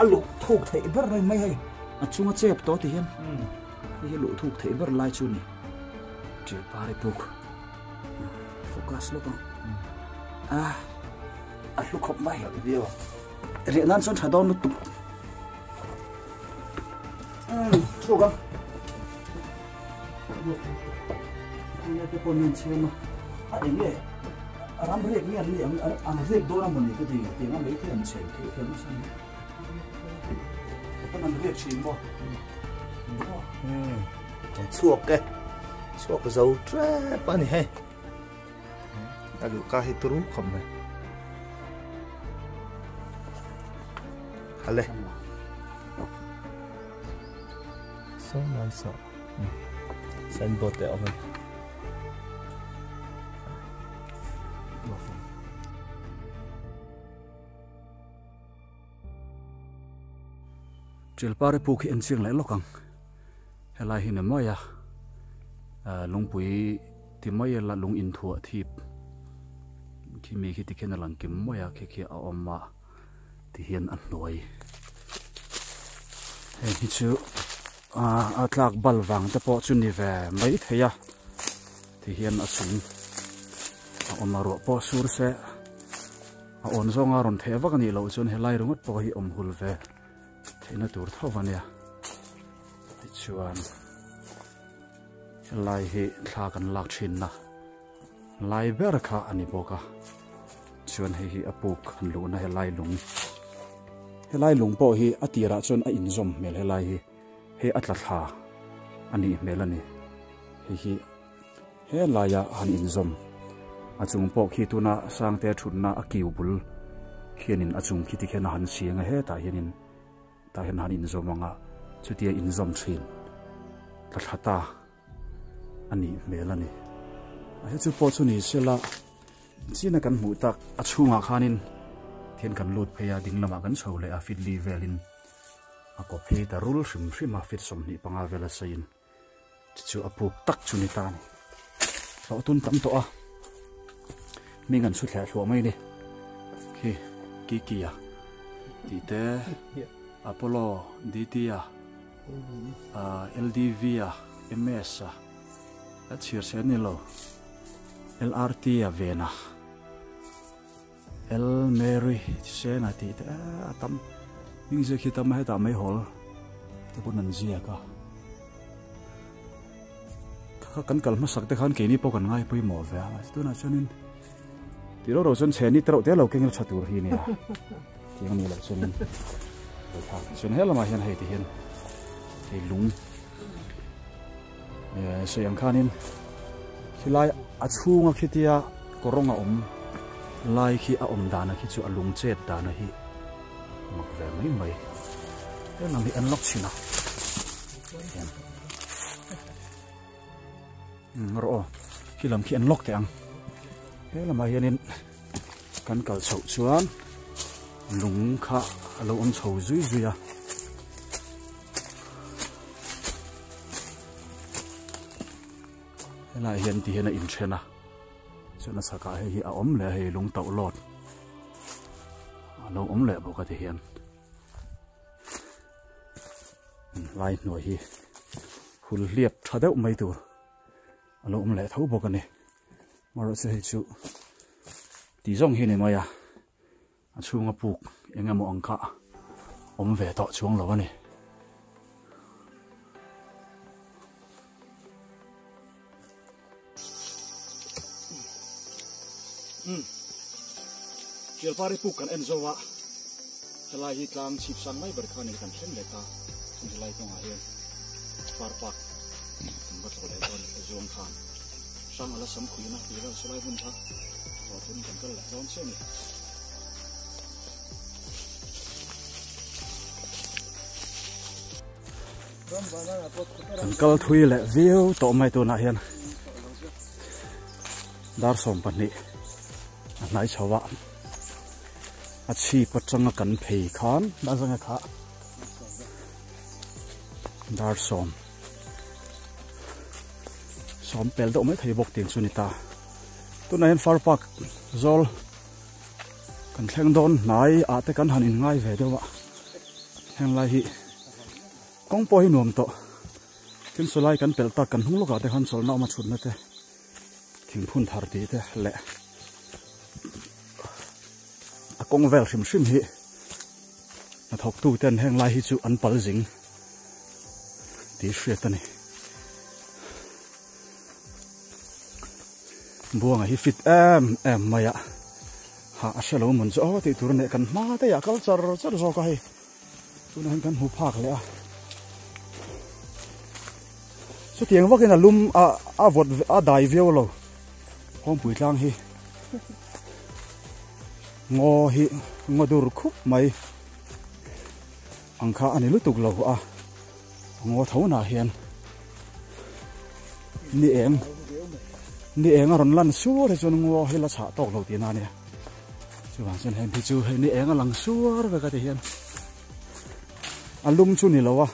a lu thuk thei ber rai mai hai anh, chunga chep to ti hian um hi lu thuk thei ber lai chu ni tri pare puk focus lo ka ah a lu khop mai đi dio re nan son tha don tu um hmm, chu gam ni te pon nin che ma a de ye ram rek ni an ni an an rek do na ni ke ti ti ngam le ke an che ke ke ma san ko nan rek chin bo um hmm, chuộc cái chuộc cái dầu tre bao nhiêu hay à lũ hết trú không này hale so nice so sen bot để ông chil pare pu khi en sing lai lokang helai hin moya lung pui ti mai la lung in thua thi khi mi khi ti khen lang kim moya khi khi a omma ti hian an noi he hi chu a a tlak bal wang te po chu ni ve mai theya ti hian a chung a omma ro po sur se a on zonga ron thewak ni lo chun helai rungot po hi om hul ve theina tur thawania vania ti chuan lai hi thla kan lak thin na. Lai ber kha ani boka chuan hei hi apuk kan lu na he lai lung. He lai lung po hi atira chuan a in zom mel he lai hi. He atla tha ani mel ani he hi he lai ya han in zom. Achung po khi tuna sang te thun na akiu bul. Khianin achung khi ti khena han sianga he ta hianin ta hen han in zom anga chutia in zom thin. La thata ani mel ani a chu po chu ni sela china kan mu tak a chunga khanin. Thian kan lut pheya ding lama kan chho le a fit li velin. A ko phe ta rul hrim hrim a fit som ni panga vela sain chu a puk tak chu ni ta ni. So tun tam to a mi ngan su thla thlo mai ni. Ki ki ki ya. Ti te. Apollo dt a ldv a ms a chir se ni lo lrt a vena el mary se na ti te a tam ming giờ khi tam he ta mai hol te pun an zia ka kha kan kal ma sak te khan ke ni po kan ngai pui mo ve a tu na chunin ti ro ro tao che ni tro te lo keng chatur hi ni tiang ni lo cho nên hết là mà hiện hay thì hiện. Thì lúng yang khanin. Hilai a chunga khitia koronga om. Lai khi a om dana khi chu alung chet dana hi. Mak ve mai mai. Te nam hi unlock china mm, ro. Khi làm khi unlock te ang. Te lam hianin kan kal chho chuan. Lung kha alo om chho zui zui a. lại hiện thì hiện là in chen à. Cho nó saka hay à ốm lệ hay lung tàu lót nó ốm lệ bộ cái thì hiện ừ, lại nổi hi. Hul liệp thà đậu mấy tuổi à, nó ốm lệ thấu bộ cái này mà rồi sẽ chịu tí rong hi này mày à. à chú ngọc buộc anh em một ông cả ốm về tọt xuống lầu này Kiel pare pukan en zowa. Helai hi tlang chip san mai ber khani kan thlem le ta. Sin helai tong a hian. Par pak. Kan bat lo le don zom khan. Sang ala sam khui na hi ran sulai bun tha. Wa thun kan kal la don se ni. kan kal thui le view to mai to na hian dar som pan ni a nai chawa a chi pachanga kan phei khan da zanga kha dar som som pel mới thấy thei bok tin ta, tu nay hen far zol kan thleng don nai a te kan han in về đâu dewa hen lai hì, kong po nuông to tin solai kan pel ta kan hung loka te khan sol na ma chut na te thing phun thar ti te le kong vel hrim hrim hi. Na thok tu ten heng lai hi chu an pal jing ti hriat ani. Buang hi fit em em maya. Ha, a shalo mun zo ti tur ne kan ma te ya kal char char zo ka hi. Tu na kan hu phak le a so tiang wakin a lum a a vot a dai veo lo. Hom pui tlang hi ngô hi, ngô dur khúc mai ăn kha ani lu tuk lo a ngô thấu na hiền. Ni em ni em a ron lan suar he chon ngô hi la cha tok lo ti na ne chu bạn chen hen pi chu he ni em a lang suar ve ka te hiền. Alum chu ni lo wa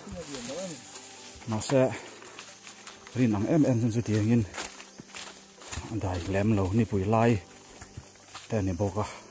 nó sẽ rin nắng em em chun chu tiang in đại lem lâu ni bụi lai. Te ni boka hmm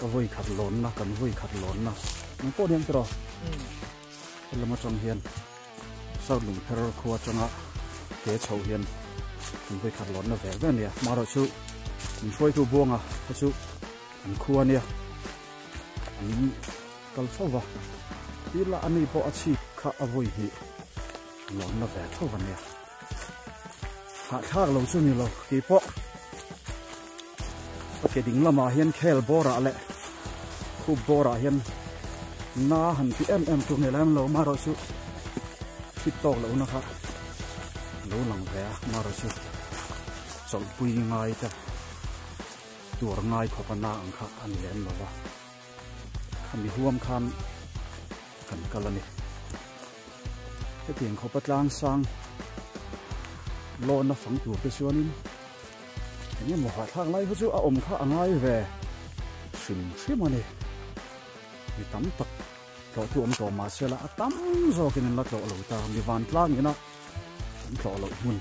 fit to lâu nó khá lâu lòng về mà rồi chú chọn bùi ngay ta ตัวง่ายขบนาอังคอันเล่นมาว่าคำมีห่วมคำกันกันละนี่แค่เพียงขบลางสร้างโลนฝังตัวไปชวนินอย่างนี้หมอทางไล่เขาจะเอาอ มข้าง่ายแวสิมชิมันนี่มีตั้มตักตัวตัวอมตัวมาเสียละตั้มโซกินละตัวเราตามีวันลางนี่ ni tam tak to tu om to ma sela atam zo kin la to lo ta. Mi van tlang ina tam to lo mun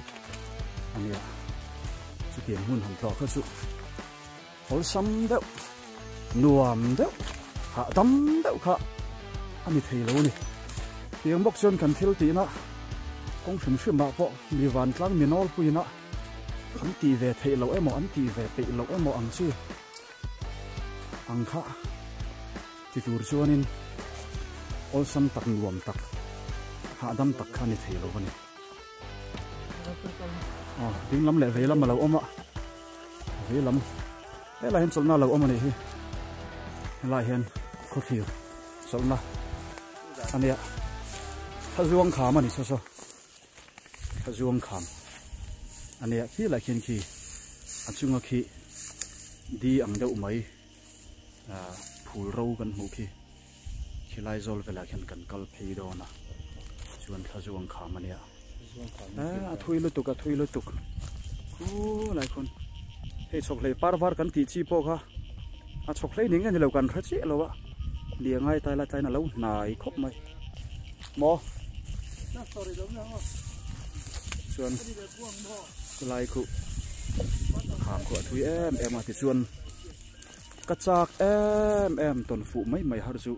ania chu ti mun han to khasu hol sam deuh nuam deuh ha dam deuh kha ani thei lo ni tiếng bốc sơn cần thiếu tí nữa công súng súng bạo bộ mi ván lăng mì nol pui nữa ăn tì về thầy lỗ em ăn tì về tị lỗ em ăn chứ ăn khá ti tur chuanin ol sam tak. Nuam tak ha dam tak kha ni thei lo bani à ah, ding lam le ve lam ma lo oma. Ve lam thế là hiện sol na lo om này hi. Là hiện có thiểu sol na anh ạ thà zuang khám mà đi sao sao thà zuang khám anh ạ khi là hiện khi. Anh chung khi. Đi ăn đậu mấy à phù râu gần hủ khi. Khi rồi về là hiện cần cal pay đó na chuan thà zuang khám anh ạ à thui lụt tục à thui lụt tục cú lại con hei chok lei par var kan ti chi po kha a chok lei ning ani lo kan kha chi lo wa lia ngai tai la tai na lo nai khop mai. Mo chuan lai khu kham khu thui em em a ti chuan กระจากเอ็มเอ็มตนฟูไม่ไม่ฮาร์จุ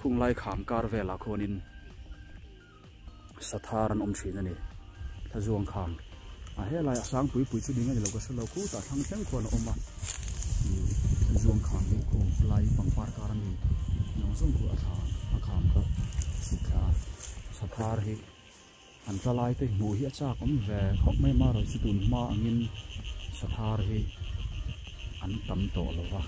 คุงไล่ขามการเวลาคนินสัทธารันอมชีนนี่ทะาจวงขามอาเฮลายสร้างปุยปุยชุดนี้เนี่ยเราก็สลากูแต่ทางเชียงคนอมมาจวงขามนี่คงไล่ปังปาร์การนี่น้องส่งกูอาคามอาคามก็สุขาสัทธารหิอันตรายแต่หมูเฮียจากอมแวเขาไม่มาเราจุดุนมาอังินสัทธารหิอันตำโตแล้ววะ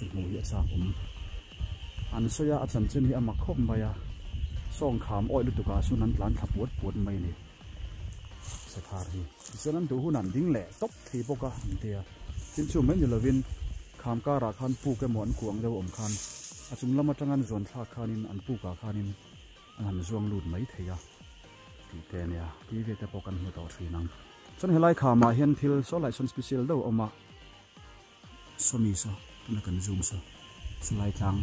ka chak em em chân fu mai mai har chu khung à hết đi ngay lâu cái lâu cũ ta thằng chén còn đi cùng lại bằng par cả đi nó dùng của thà à anh ta lại tới mấy mà rồi chỉ anh anh anh số ya chân chân hi ama khóc mà ya song kham oi lu tuka su nan tlan thaput put mai ni mai special so na kan zoom sa so lai tlang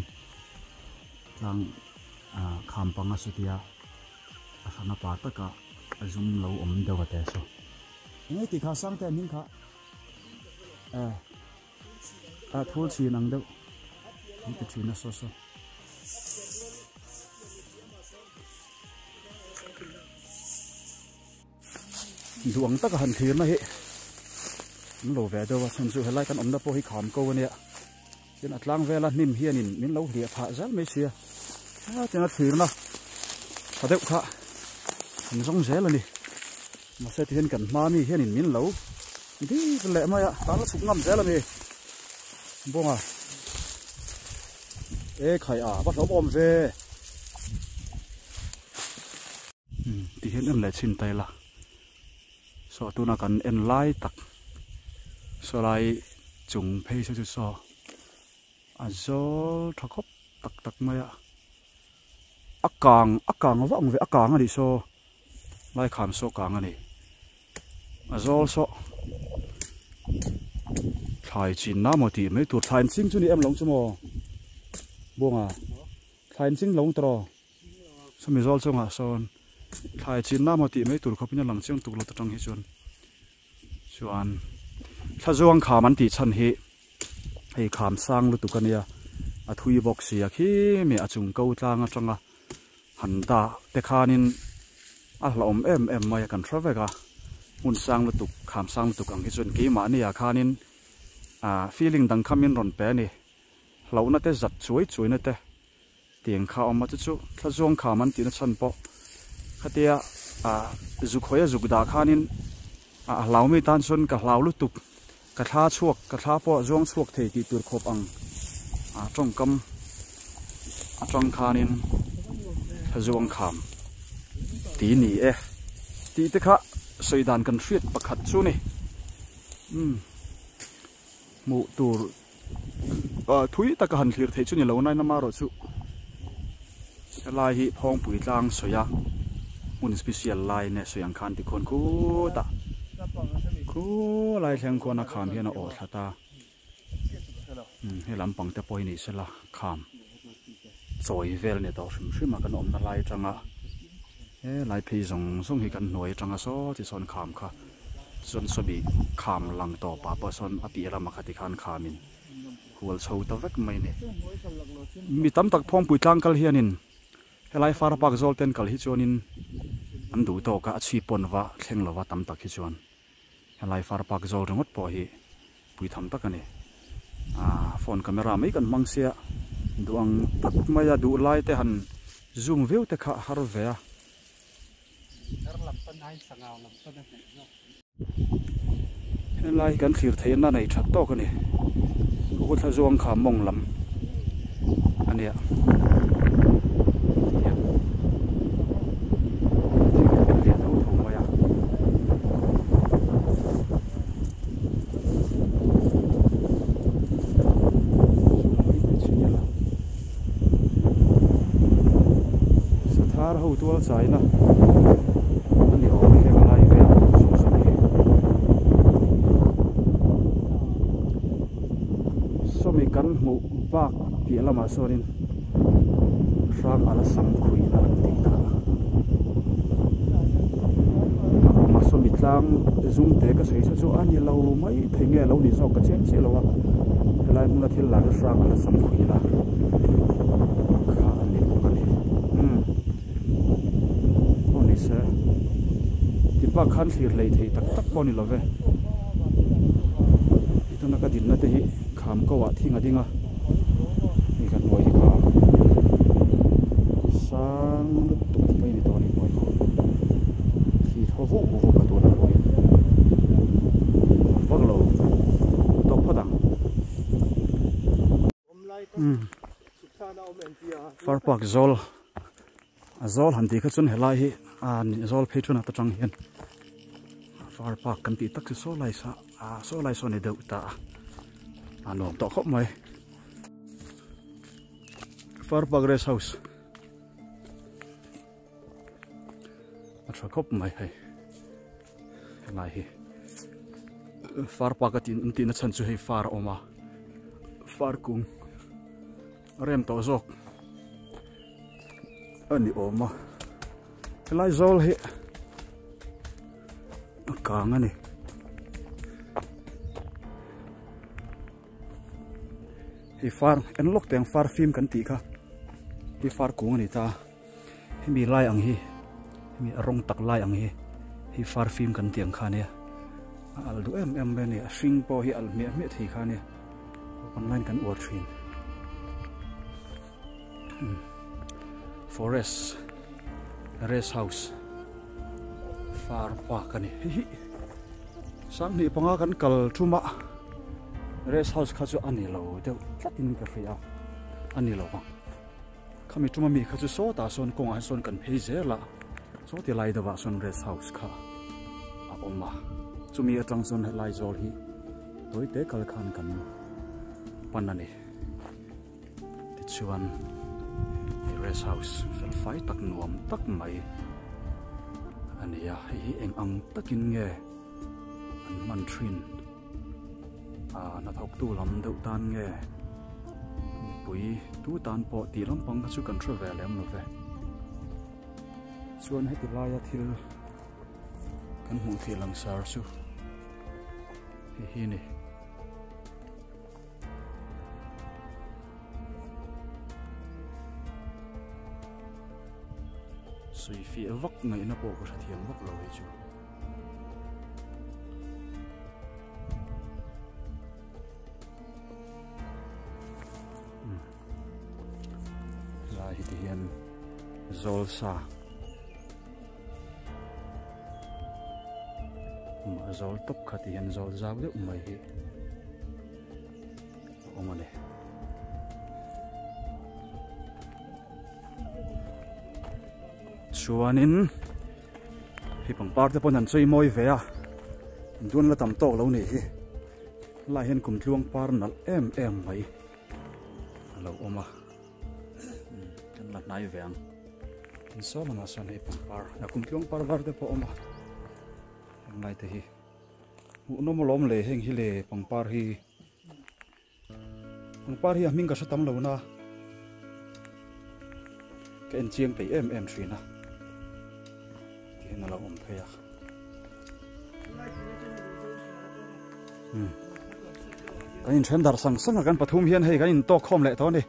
tlang a kham panga so tia a sana pa ta ka a zoom lo om do ka te so ngai ti kha sang te ning kha a a thul chi nang do ni te chi na so so duang tak han thir na hi lo ve do wa san chu helai kan om na po hi kham ko ania tin atlang vela nim hiền nhìn min lo địa pha zal me sia. Ha tin a thir na. Ha deuh kha an zong zel ani. Ma se tin kan ma mi hian in min lo. Đi lệ ma ạ, ta la suk là zel ani. À, ê khai à bắt đầu bom về. Ừ, Thì hiện em lại xin tay là so tu na kan en lai tak. So lai chung phei so à gió thọc khóc tặc tặc mây ạ ốc còn ốc còn nó vọng về ốc còn đi số lại khám số còn đi à gió số thải chỉ năm một tí mấy tuột thải sinh cho đi em lóng cho mò buông à thải sinh lóng trò sao mình gió số ngà son. Thải chỉ năm một tí mấy tuột khóc bên lằng xong tụt lột trong hết chuẩn chuẩn ถ้าจ้วงขามันตีชันเห hei kham sang lu tu kania a thui box sia khi me a chung ko tlang a tanga han da te khanin a hlom em em mai kan travega mun sang lu tu kham sang lu tu kang hi chuan ke ma ni a khanin. A feeling dang khamin ron pe ni. Hlo na te zat chuai chuai na te. Tiang kha oma chu chu, thla zuang kha man ti na chan po. Khatia, a zu khoya zu da khanin. À lau mi tan cả tha chuộc ka tha po zong chuak thei ti tur khop ang a trong kam a trong khanin zuang kham. Ti ni e ti te kha soidan kan hriat pakhat um mu tur à thui ta ka han thlir thei chu ni lo nai na ma ro chu. Lai hi phong pui tlang soya mun special lai ne ta khu lại xem qua nó khám hiện nó ổ thật ta. Hệ lắm bằng tay bôi này sẽ là khám rồi về này tao xem xem mà cái nón nó lại chẳng à hệ lại phi dùng dùng thì cái nồi trăng à số thì son khám kha son số bị khám lằng tổ bà bơ son ở bìa là mà cái khăn khám in. Huấn sâu tao vét mày nè. mi tắm tắc phong bụi trăng cái hiền in hệ lại phá ra bạc zol tên cái hiền in anh đủ tàu cả chi bồn và khen là và tắm tắc hiền helai far pak zol ringot po hi. Pui tham tak ani. A phone camera mai kan mang sia. Duang tak maya du lai te han. Zoom view te kha har ve a. Helai kan thlir thein na nei that to ka ni ko thla zuang kha mong lam. Ania thar nữa, tual chai na ani o he lai ve so so ni so mi kan mu bak pi lama sorin ram ala sam khui na ti ta ma so mi tlang zoom te ka sei so ani lo mai thenge lo ni so ka chen che lo wa lai mun la thil la ram ala sam khui na kha ani ko ka ni um oni se ti pa khan thlir lei thei tak tak poni love itu na ka din na te hi kham ko wa thinga dinga ni kan moi kham sang tu mai ni to ni moi ko khi tho vu vu ka to na moi vak lo tok phodang um far pak zol zol han ti kha chun helai hi a zol phei thuna ta tang hian far park kan ti tak so lai sa, a so lai so ne deuh ta. A nom to khop mai. Far park rest house tra khop mai hai. Lai hi. Far park ka tin tin chan chu hei far oma. Far kung. Rem to zok. Ani oma. Lai zol hi kang ani thì far en lóc tiếng far film kan ti kha. Thì far kung ani ta. Thì mi lai ang hi. Mi rong tak lai ang hi. Hi far film kan tiang kha ne à, al du em em ben này à, a hring po hi, al me me thi kha ne online kan or thin forest. Rest house far pa kan hi sang ni panga kan kal thuma. Rest house kha chu ani lo. De tlatin ka fia ani lo bang khami thuma mi kha chu so ta son kong a son kan phei zela so ti lai da ba son rest house kha. A oma chumi atang son lai zol hi. Toi te kal khan kan panani ti chuan. Rest house. Fel fai tak nuam tak mai anh ấy hi anh eng tất takin nghe. Anh mặn trin à nó học tu lắm, đậu tan nghe. Bùi tu tan bỏ tì lắm bằng chú cần trở về lem nó về. Xuân hết từ lai thil kan hmu thi lang sar su hi hi này. Sui phía vak ngai na po ko sa thiam vak lo hi chu lai hi hian zol ma zol top kha ti hian zol zau de mai hi omane chuanin. Hi pangpar te pon an chei mawi ve a. Dun la tam tawk lo ni hi. Lai hian kum tluang par nal em em mai. Alo, oma. Kan la nai veang in so lama son hi pangpar na kum tluang par var te pawh oma. Em lai te hi. Mu no mo lom le heng hi le pangpar hi. Pangpar hi a ming ka sa tam lo na. Cái anh chiêng thấy em em suy na thì nó là ổn thế à cái anh xem dar sang sang cái pathum hiền hay cái anh to khom lại thôi đi.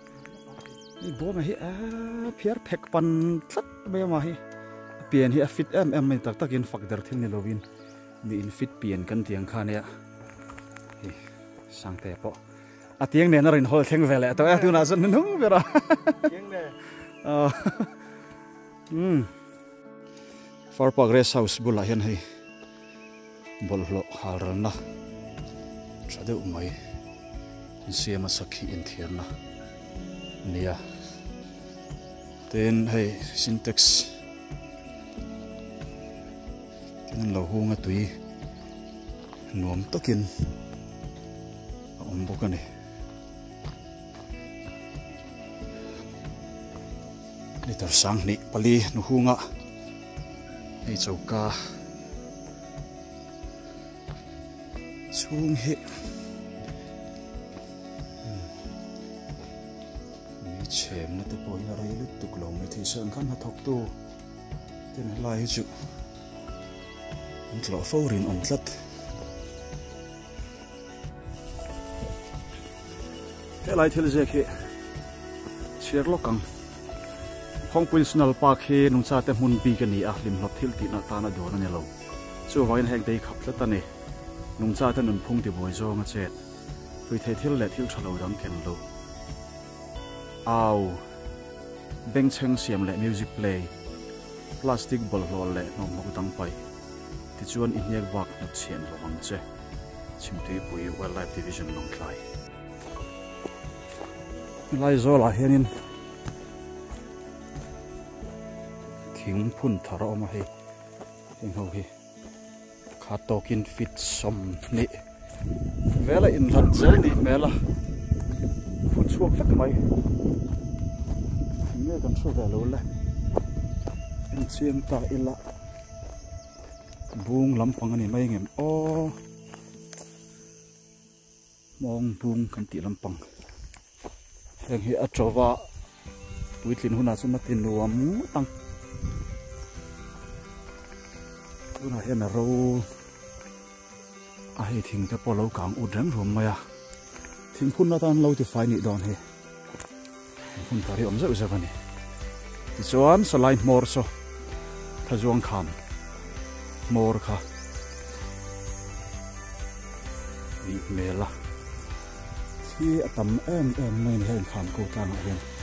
Đi bố mà hi à phía phek pan tất bây mà hi pian hi fit em em mình tak takin fak dar thil ni lovin mi in fit pian kan tiang kha ne hi sang te po. A tiang ne na rin hol theng vele to. A tu na zan nung vera tiếng này ờ. Ừ far park rest house bula hian hei bol lo hal ran na. Thadeu mai siama sakhi in thiar na. Nia. Ten hei syntax tin lo hunga tui nuam takin a om bawk ani litar sang ni pali nu hunga hei chauka chung hi mi chem na te poi na rei lut tuk lo me thi sợ khăn hạt thok tu ten lai lọ an rin forin on tlat lại lai là gì khi chiar lóc phong pui national park he nung cha te mun bi ka ni a lim hlop thil ti na ta na dor na lo. Chu vain heng dei khap ta ni nung cha te nun phung ti boi zo nga chet. Pui the thil le thil thalo dam ken lo. Aw. Beng cheng siam le music play. Plastic bol lo le no mok dang pai. Ti chuan in yak wak na chen lo ang che. Chim tui pui wildlife division long lai lai zo la henin thing phun thar a awm a hei. Heng ho hi. Kha tokin fit nị vé là in lật dễ nị ni là phun xuống vek mày me kan thu về lâu le. In chiang ta in lạ buông lắm phăng anh mày ngem. Ô mong bung kan ti lampang. Heng hi atrowa puitlin huna suna tin tăng tang huna hian a ro a hei thing te pawh lo kang ut reng rum mai a thing phun na tan lo ti fai ni don he. Phun tari om zau zau ani. Ti chuan salai mor so. Thazuang kham. Mor kha. Ni mela. Khi tầm em em mai này khám cô ta nói hiền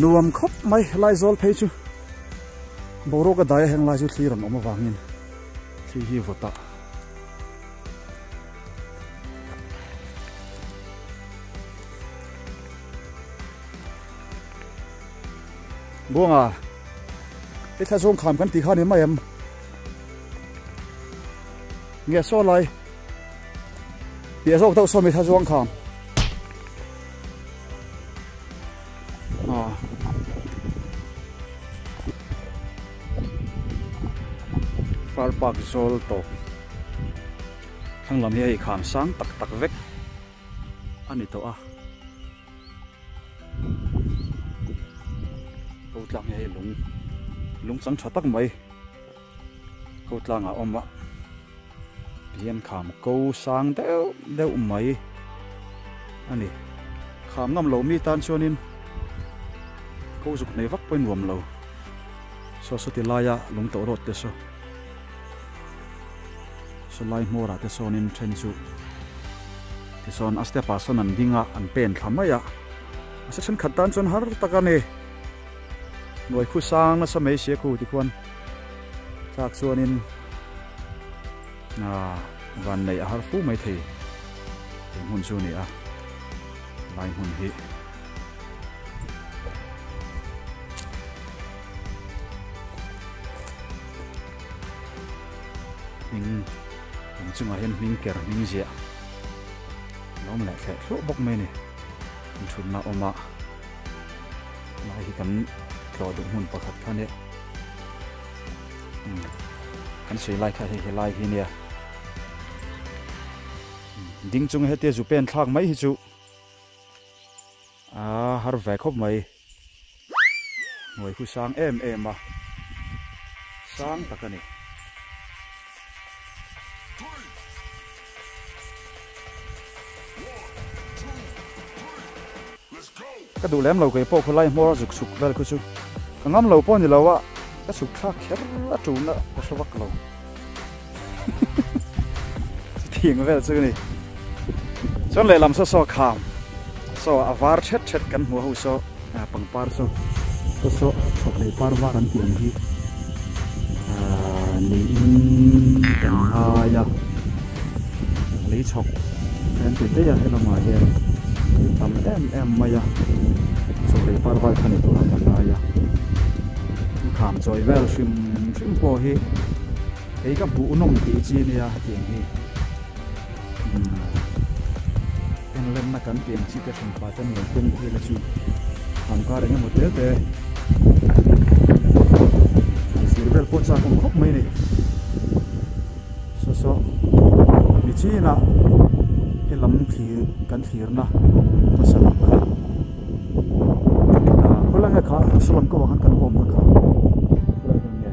nuam khop mai lai zol phei chu. Boro ka dai heng lai chu thliram oma wangin thi hi vota ah. buông à ah. cái thay xuống khám cái tí khan em em nghe số lại bia số đâu số mấy thay xuống khám far park zol to thang lam hi kham sang tak tak vek ani to à. Câu tlang hi lung lung sang tha tak mai câu tlang à om à pian kham câu sang đeo đeo mai ani kham ngam lo mi tan chuanin câu dục nei vak poin ruam lo so so ti laya à, lung to rot te so so lai mora te sonin then chu ti son aste pa son an dinga an pen thamaya asa chen khatan chon har takane noi khu sang na samei sia khu ti kwan chak chuanin na van nei a har fu mai thei mun chu ni a lai mun hi mình mình chung là hiện mình kẹt mình dễ nó mà lại phải lỗ bốc mê này mình chụp nào ôm ạ lại thì cần lo được hôn bạc khát nè cần suy lại khai thì lại hi nè ding chung hết tia chụp pen thang mấy hi chú à har vẽ khóc mấy ngồi khu sang em em mà sang tắc này cái đủ lém lâu cái bộ khơi mua rực sụp về cái chú cái ngắm lâu bao nhiêu lâu á cái sụp khác khét là nữa có số vắt lâu thiền về chứ này cho nên làm sao sao khám sao à var chết chết căn mua hậu à bằng par sao số số số này par var căn tiền gì à ní cần hai ya chọc em tự tế ya hay mà vậy tam em em maya so le par vai khani to han la ya kham choi vel shim shim po hi ei ka bu nom ti chi ne ya tiang hi en lem na kan tiang chi ka shim pa tan lo tung hi la chu ham ka re mo te te sir vel po cha kom khop mai ni so so mi chi na cần thir na masal ka ko la kha salam ko han kan bom ka kha la kan ye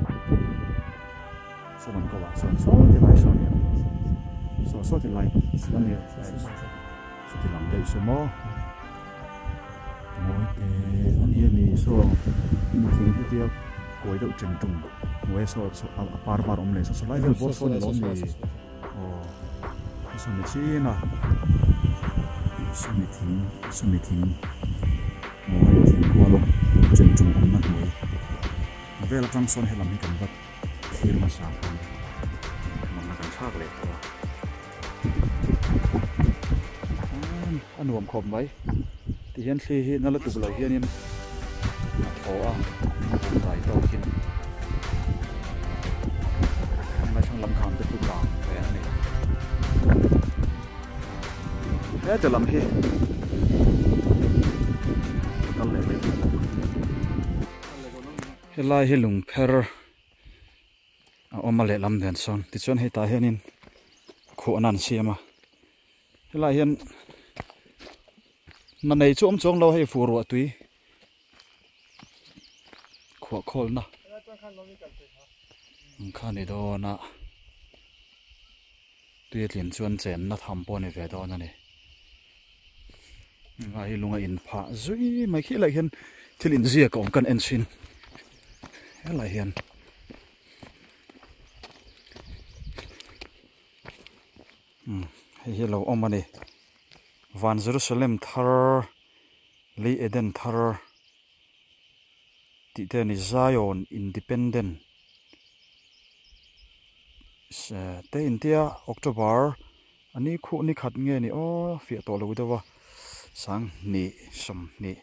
salam ko wa so so ti lai so ni so so ti lai so ni so ti lam dei so mo mo te an ye mi so mi thing ti ti koi dau chen tung mo so so par par om le so so lai vel bo so ni lo mi oh sumi china sumi thing. Sumi thing mo ni thing ko lo chen chung om na moi vel tang son helam ni kan bat thir ma sa kan man na kan thak le to an nuam khom mai ti hian thli hi na la tu lo hianin a thổ à. Dai to kin thế từ làm hi con lệ bên hi lai hi lùng per à, ôm lệ làm đèn son. Thì chuẩn hay ta hiền in. Khổ nan xem mà hi lai hiện, mà này chỗ ông chỗ lâu hay phù rùa túi khổ khổ na không này đâu na tuyệt liền chuẩn chén na thầm bò này về đó nè ngai lunga in pha zui, mai khi lại hiền thil in zia kom kan en sin. Lại hiền hm hei hi lo om van jerusalem thar, li eden thar. Ti te zion independent. Eh, te india october, ani khu ni khat nge ni o fi to lo dawa sang ni som ni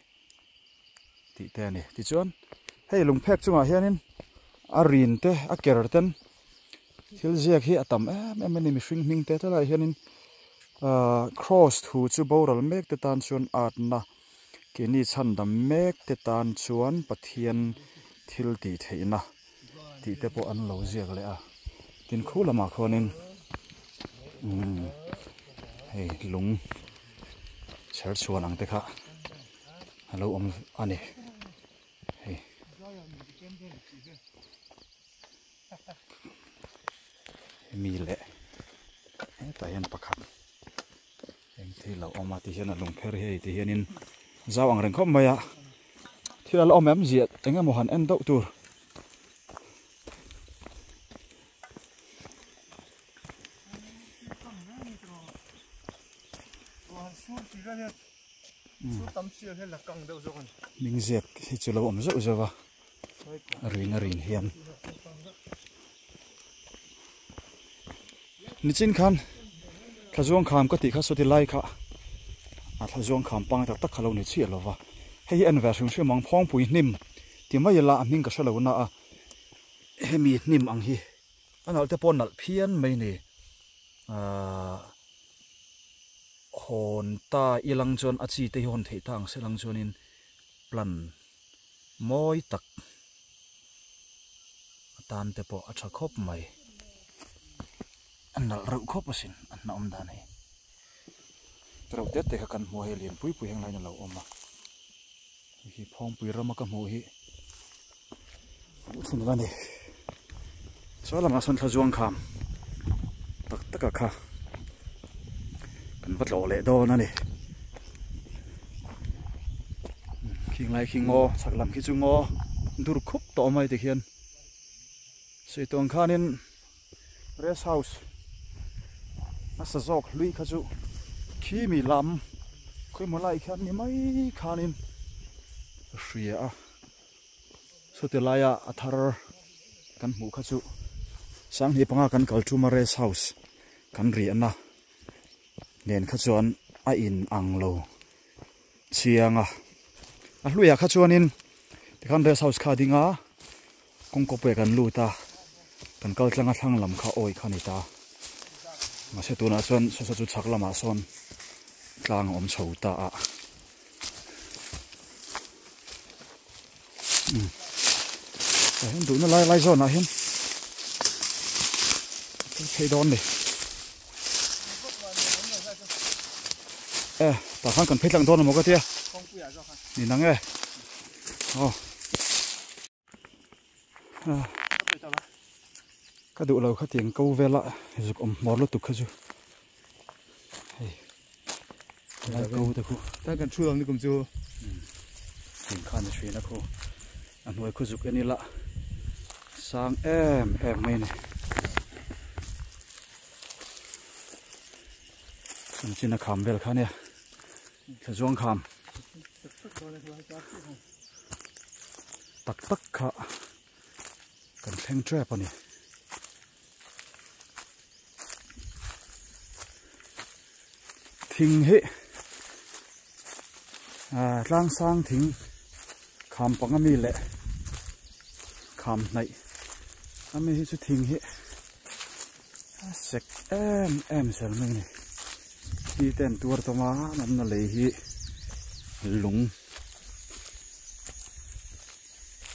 ti te ni ti chuan. Hei lung phek chunga hianin. A rin te, a ker ten. Thil ziak hi atam em em ni mi hring hming te tala hianin. Cross thu chu boral mek te tan chuan art na. Ke ni chan dam mek te tan chuan pathian thil ti theina ti te po an lo ziak le a. Tin khu lama khonin hmm. hei, lung cher chuan ang te kha alo om ani hei mi le ta hian pakhat eng thi lo oma ti hian a lung pher hei ti hianin zaw ang reng khom ạ. thil al om em ziat em một han en do tur mình dẹp thì chỉ là ổn rượu rồi vào rìn rìn hiền. Nít xin khăn khá zuang kham có ti khá số ti lai kha. À, a thla zuang kham pang tắc khá lâu nít chi lo vào hay an về xuống shung mang phong pui nim. Ti mai cả ning ka shalo na a hemi nim ang hi. Anal tới pon nal phiên mày nè à hòn ta ilang chon achi te hon thei tang selang chonin plan moi tak. Tan te po acha khop mai. An rượu rau khop asin anh na om da nei trau te te kan mo he lian pui pui heng lai na lo oma hi phong pui rama ka mo hi. Thun wa ni so lama son thla zuang kham. Tak tak kha kan lộ lệ le do na ni khing lai khing ngo sak lam khi chu ngo dur khup to thì hiền. Suy sei tong khanin rest house. Nó sẽ dọc lui kha chu khi mi lam khoi mo lai khan ni mai khanin hria a so te laya athar kan mu kha chu sáng hi panga kan kal chu ma rest house. Kan ri ana à nen kha chuan a in ang lo. Chianga a. Hluya kha chuanin tikhan rest house kha dinga cũng có pe kan lu ta. Kan kal tlanga thlang lam kha oi khani ta. Ma se tuna chuan so so chu chak lama ah son tlang om chho ta a. Hmm. Ta hen du na lai lai rồi a hen thấy đón đi ê ta khan kan phei tlang don mo ka tia. Ni nang e oh cái đủ lâu khát tiếng câu về lại dục om món lúc tục khát chú lại câu được không ta cần chuông đi cùng chú tìm khăn để chuyện đó không anh nuôi khu dục cái này lạ. Sang em em mấy này. Mình chỉ là khám về khăn nè là zuang khám tắc tắc khá cần thanh trap này thing he à lang sang thing kham pang ami le kham này. Ami hi chu thing he sek em em sel mai này hi ten tur to nó nam na lúng. Hi lung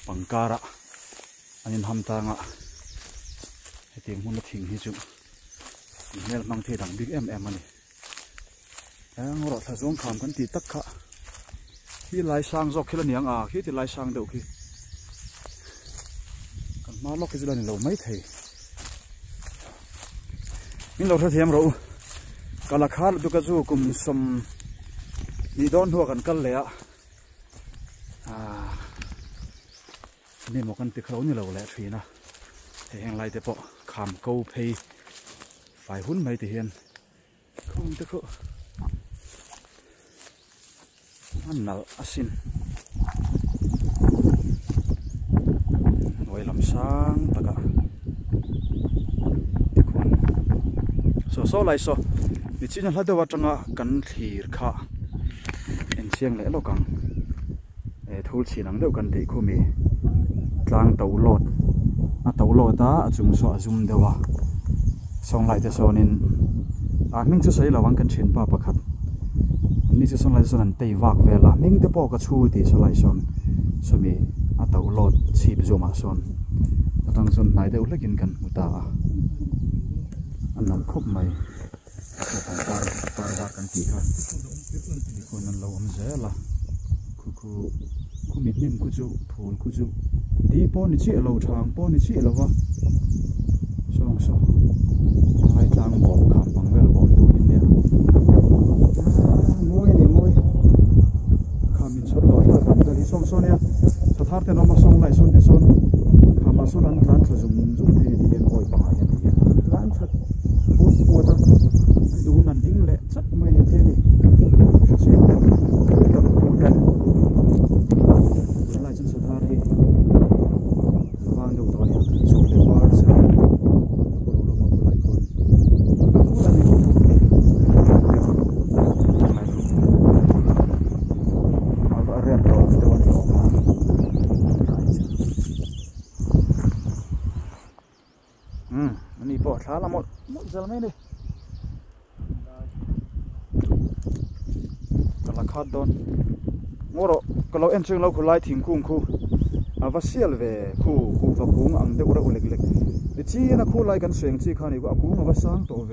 pangkara anh em ham ta ngạ tiếng muốn thỉnh hi chu mel mang thi đằng big em em anh ang ro tha zong kham kan ti tak kha khi lai sang zok khila niang a khi ti à, lai sang deuh khi? Kan ma lok ki lo mai thei min lo tha thiam ro kala khal du ka zu kum som ni don đón kan kal le a ah, à ni mo kan ti như ni lo le thina. He heng lai te po kham ko phei. Phải hun mấy thì hiền không te kho. An nal asin. Ngoi lam sang taka. Tikhuan so so lai so. มิชินละเดวัจังะกันทีร์ค่ะเอ็นเชียงเล่ลกังเอทูลสีนังเดียวกันเด็กคุมีกลางเตาโลดอาเตาโลดอะจุงสอจุมเดวะสองไหลแต่โซนินอามิ่งจะใช้ระวังกันเช่นป้าประคัดนี่จะสองไหลโซนันเตยวักเวลามิ่งจะปอกัะชูตีสงไลโซนสมีอาเตาโลดชีบจุมาโซนตั้งโซนไหนเดียวเล็กกินกันมุตาอันนั้นครบไหม par va kan ti con ko lâu lo dễ là, cứ cứ cứ mi nim cứ chu phul ku chu di po ni chi thang po ni chi lo wa song so hai tlang bom kham bang vel bom tu in nè. moi nè moi kham min chot lo la bam đi song so nè. sa thar te nó mà song lại son thì son kham ma son an tlan thla dùng zum te ni yen oi pa ya ni yen tlan that du nan ding le chat mai ni te ni shi chi ta pu ta lai chen sa thar hi wang du to ni chu le par sa Hmm, ini po, salah mau mau jalan ini. Kalau khat don, ngoro kalau enceng lau kulai khu ku, avasial ve ku ku vakung ang de ura ulek lek. Di chi na kulai kan seng chi khani ku aku avasang to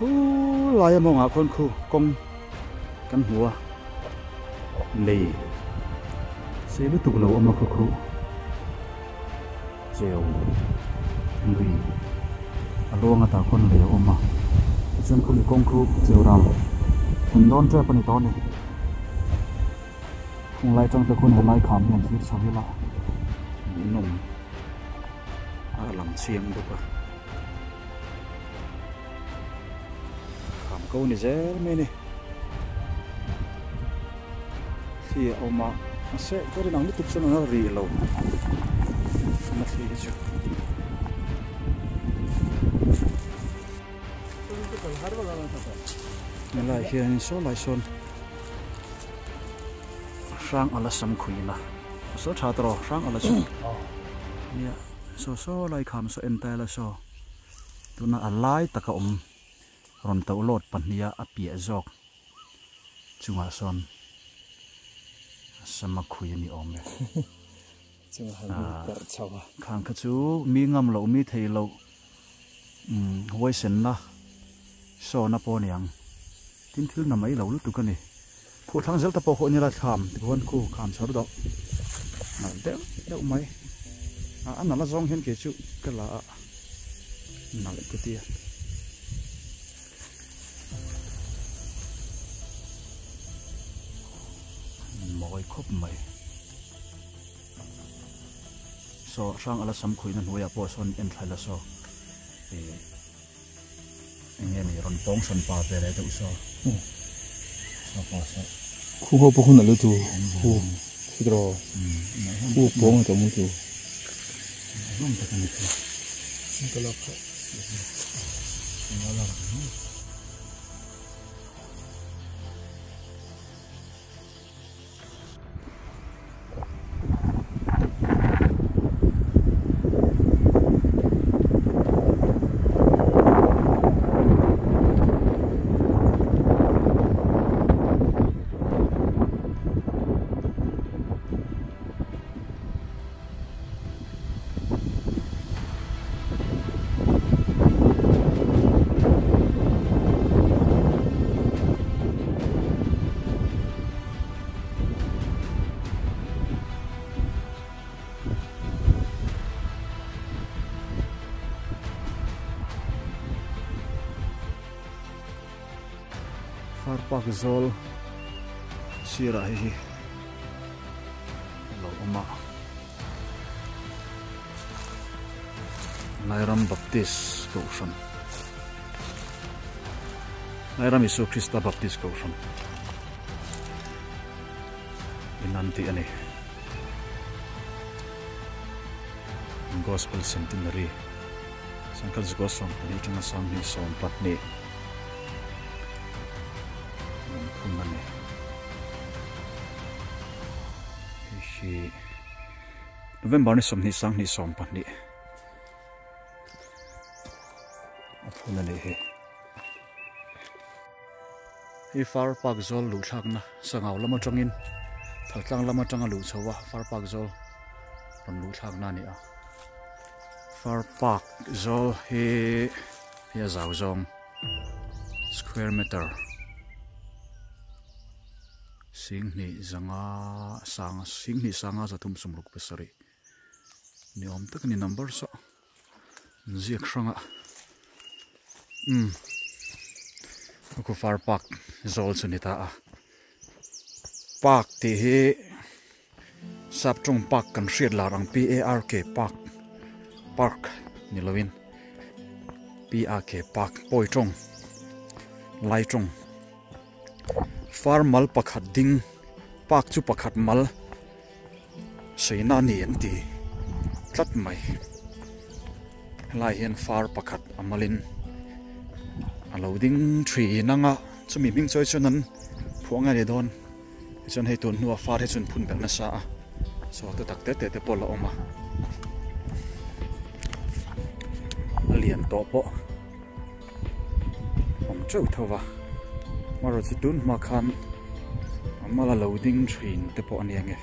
khu lại mong à con khu, công căn hùa lei se lu tuk lo ama kho kho cheo lui alonga ta kon le oma chen ko mi kong kru cheo ram hun don tra pani to ne khung lai tang ta kun ha lai kham hian thir sa hila nom a lam chiang do ka kham ko ni zel me ni khi oma sẽ có đi nắng tiếp tục cho nó rì lâu mất khi chứ nên lại khi anh số lại son. Sang ala sam khui na so, tha tro sang ala sam. Nia, so so lai kham so entai la so. Tuna alai taka om ron to lot pahnia apia jok chunga son. Sama khui ni om le chunga han kar chawa khang kha chu mi ngam lo mi thei lo. Um hoi sen na. So na po niang tin thil na mai lo lu tu ka ni. Khu thang zel ta po ho ni la kham ti hon khu kham chor do na de de mai. A an na zong hen ke chu. Ka la na le ku ti moi khop mai so sang ala sam khui na nuya po son en thala so e nge ni ron pong son pa pe le tu so so pa so khu ho po khun alu tu khu hidro khu pong to mu tu rom ta kan tu kala kha far pak zol sira hi lo oma Nairam Baptist Koshan Nairam Isu Krista Baptist Koshan Inanti ani. Gospel Centenary. Sankal Zgosong Ni Tuna Sang Ni Som Patni November ni som ni sang ni som pa ni? Apuna ni he hi far park zol lu thak na. Sangaw lama tangin thal thaltang lama tanga lu chowa far park zol ron lu thak na ni a. Far park zol hi hi zaw zong. Square meter. Sing ni zanga, sang, sing ni sanga za sumruk pesari ni om tak ni number so. Ziak sanga um hmm. ko far park zol sunita a. Park ti hi. Sap chung park kan hriat larang p a r k park park ni lovin. P a k park poi chung. Lai chung. Far mal pakhat ding. Park chu pakhat mal. Seina ni an ti tlat mày lại hian far pakhat amalin. Alo ding thri nanga, chumi ming choi chunan phuanga ni don chon hei tun nuwa far, he chun phun bel na sa so to tak te te te pol oma alian to po. Om chau thawa maro chu tun ma khan. Amala loading train te po ani ange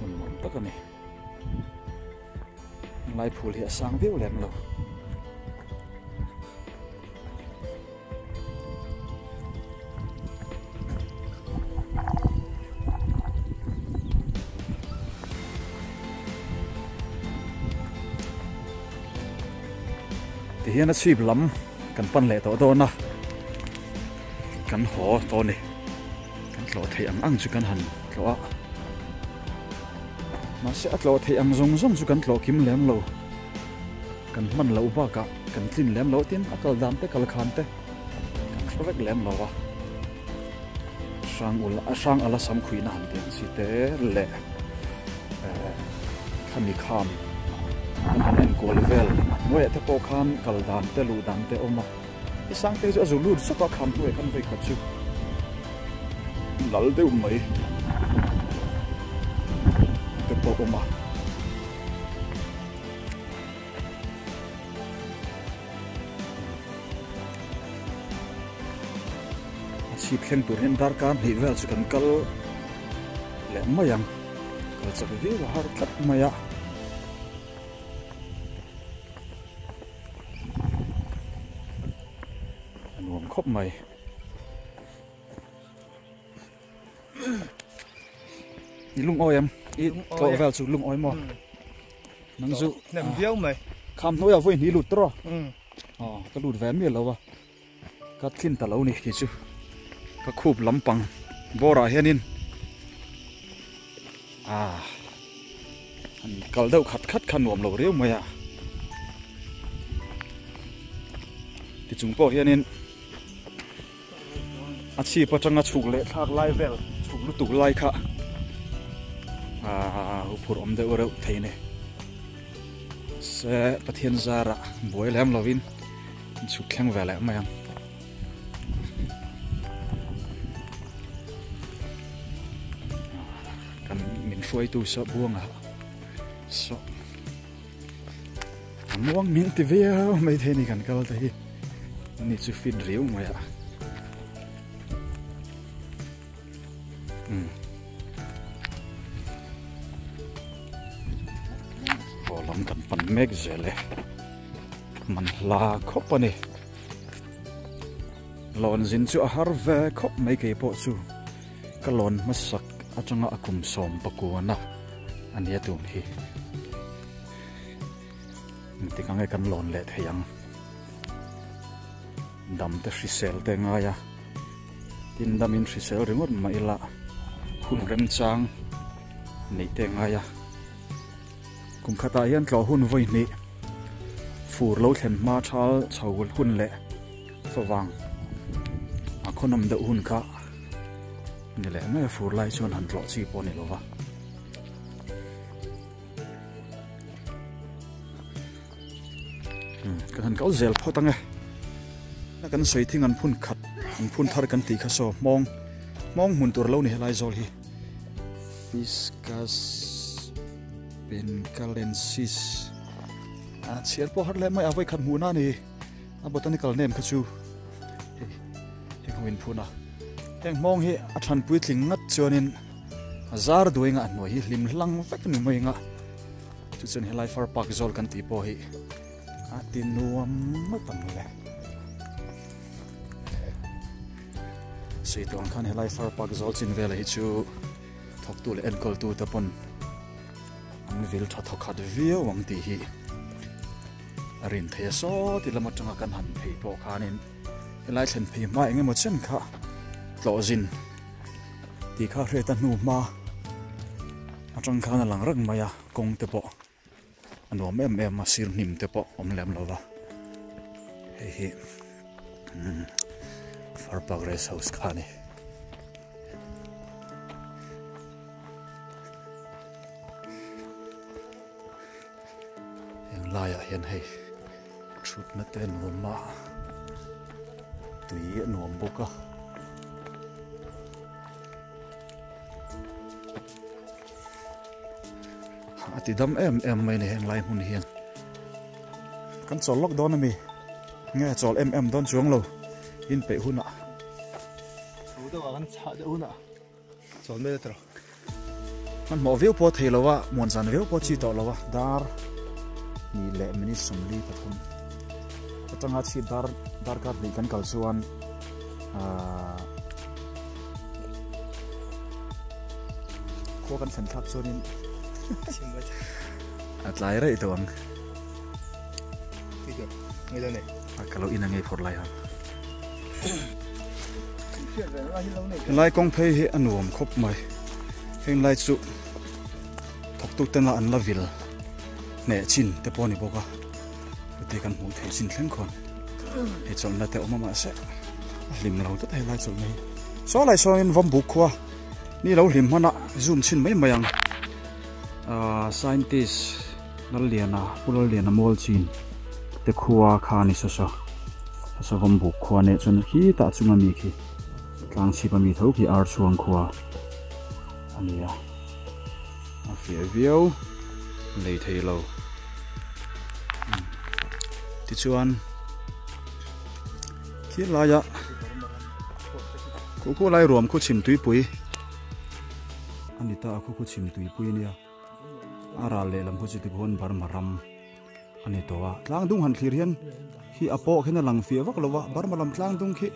mun mon tak lai phù lìa sáng viu lem lo thì hiện nó suy lắm. Cần phân lệ tổ tôn à. Cần hổ tôn này cần lộ thấy ấm ăn chứ cần hành lộ hành mà sẽ lo ăn rong rong chứ cần lo kim lem lo cần man lo ba cả, cần tin lem lo tin akal dam te kal khan te cần vek lem lo wa sang ula à, sang à ala sam khui na han tin si te le ờ, khami kham kan han en kol vel noi te à, po khan kal dan te lu dan cái sáng thế giờ zo lu so cả khăn tu kan ve khat chu lal de mày te po oma chip khen tur hen dar kan hi vel chu kan kal. Le mayang kal chak vi wa har khat maya nuam khop mai. I lung em i to vel chu lung oi mo nang zu nem viau mai kham no ya voi ni lut tro ừ. Ờ cái lụt vén miệt lâu à. Cái thiên tà lâu này kì chứ. Cái khúc lắm bằng. Vô ra hiện in. À. Anh cầu đâu khát khát khăn nuông lâu riêu mày à. Thì chúng tôi hiện in. À chỉ bắt chăng chụp lệ thác lai vel chụp tụ lai khá à upur om de ore thấy này sẽ bắt hiện ra ra buổi làm lovin chút khen về lại mày kan min hruai tu sa buanga so muang min ti mấy mai này ni kan kal ta hi ni chu fit riu à a mek zele man la khopani lon zin chu a har ve khop mai ke po chu. Kalon masak atanga akum som pakuana. Ania tum hi. Ti kang kan lon le theyang dam te hrisel te nga ya. Tin dam in hrisel ringot ma ila hun rem chang. Nei te nga ya kum khata hian tlo hun voi ni fur lo thlen ma thal chawul hun le fawang a khonam da hun kha ni le me fur lai chon han ro chi po ni lo wa kan han kau zel pho tange na kan soi thing an phun khat an phun thar kan ti kha so mong mong mun tur lo ni helai zol hi fiscus bengalensis a à, chial po har le mai avai à, khat mu na ni à, a botanical name kha chu heng win phuna heng mong hi a than pui tling ngat chuanin azar duinga an noi hi lim hlang vek ni mai nga chu chen helai far park zol kan ti po hi a tin nuam ma tam le sei tong khan helai far park zol chin vela hi chu thok tu le en kol tu ta pon. an vil tha tho khat via wang ti hi rin the so ti lama tanga kan han phei po khanin lai thlen phei ma enge mo chen kha tlo zin. Ti kha hre ta nu ma. Atang khana lang rang maya kong te po anom em ma sir nim te po om lem lova hei hi hmm. far progress house khani yang laya hian hei thut na te nuam ma tui nuam boka ati dam em em mai ne heng lai hun hian kan chol lok don mi nge chol em em don chuang lo in pe huna số đâu ăn chả đâu nè chọn mấy tờ. Man mo view po thei lowa mon san view po chi to lowa dar ni le mini som li pathum atanga chi dar dar kar ni kan kal chuan a ko kan san thap chuanin. Xin mời at lai rai tawang đi được ngay đây này kalau ina ngai phor lai ha lâu này lai kong phei hi anuam khop mai. Heng lai chu thok tu ten la an la vil ne chin te poni boka te kan mu thei chin thleng khon he chol na te oma ma se lim lo ta thei lai chol nei so lai so in vom bu khwa ni lo lim hana zoom chin mai mayang a scientist nal liana pulal liana mol chin te khuwa kha ni so so so vom bu khwa ne chun hi ta chunga mi khi tlang chi pa mi tho ki ar chuang khuwa ania a fia viau lei thei ừ. lo ti chuan khi la ya ko ko lai rùm ko chim tui pui ani ta ko chim tui pui nia ara le lam ko chi ti gon bar maram ani to wa tlang dung han thlir hian khi apo khena lang fia vak lowa bar malam tlang dung khi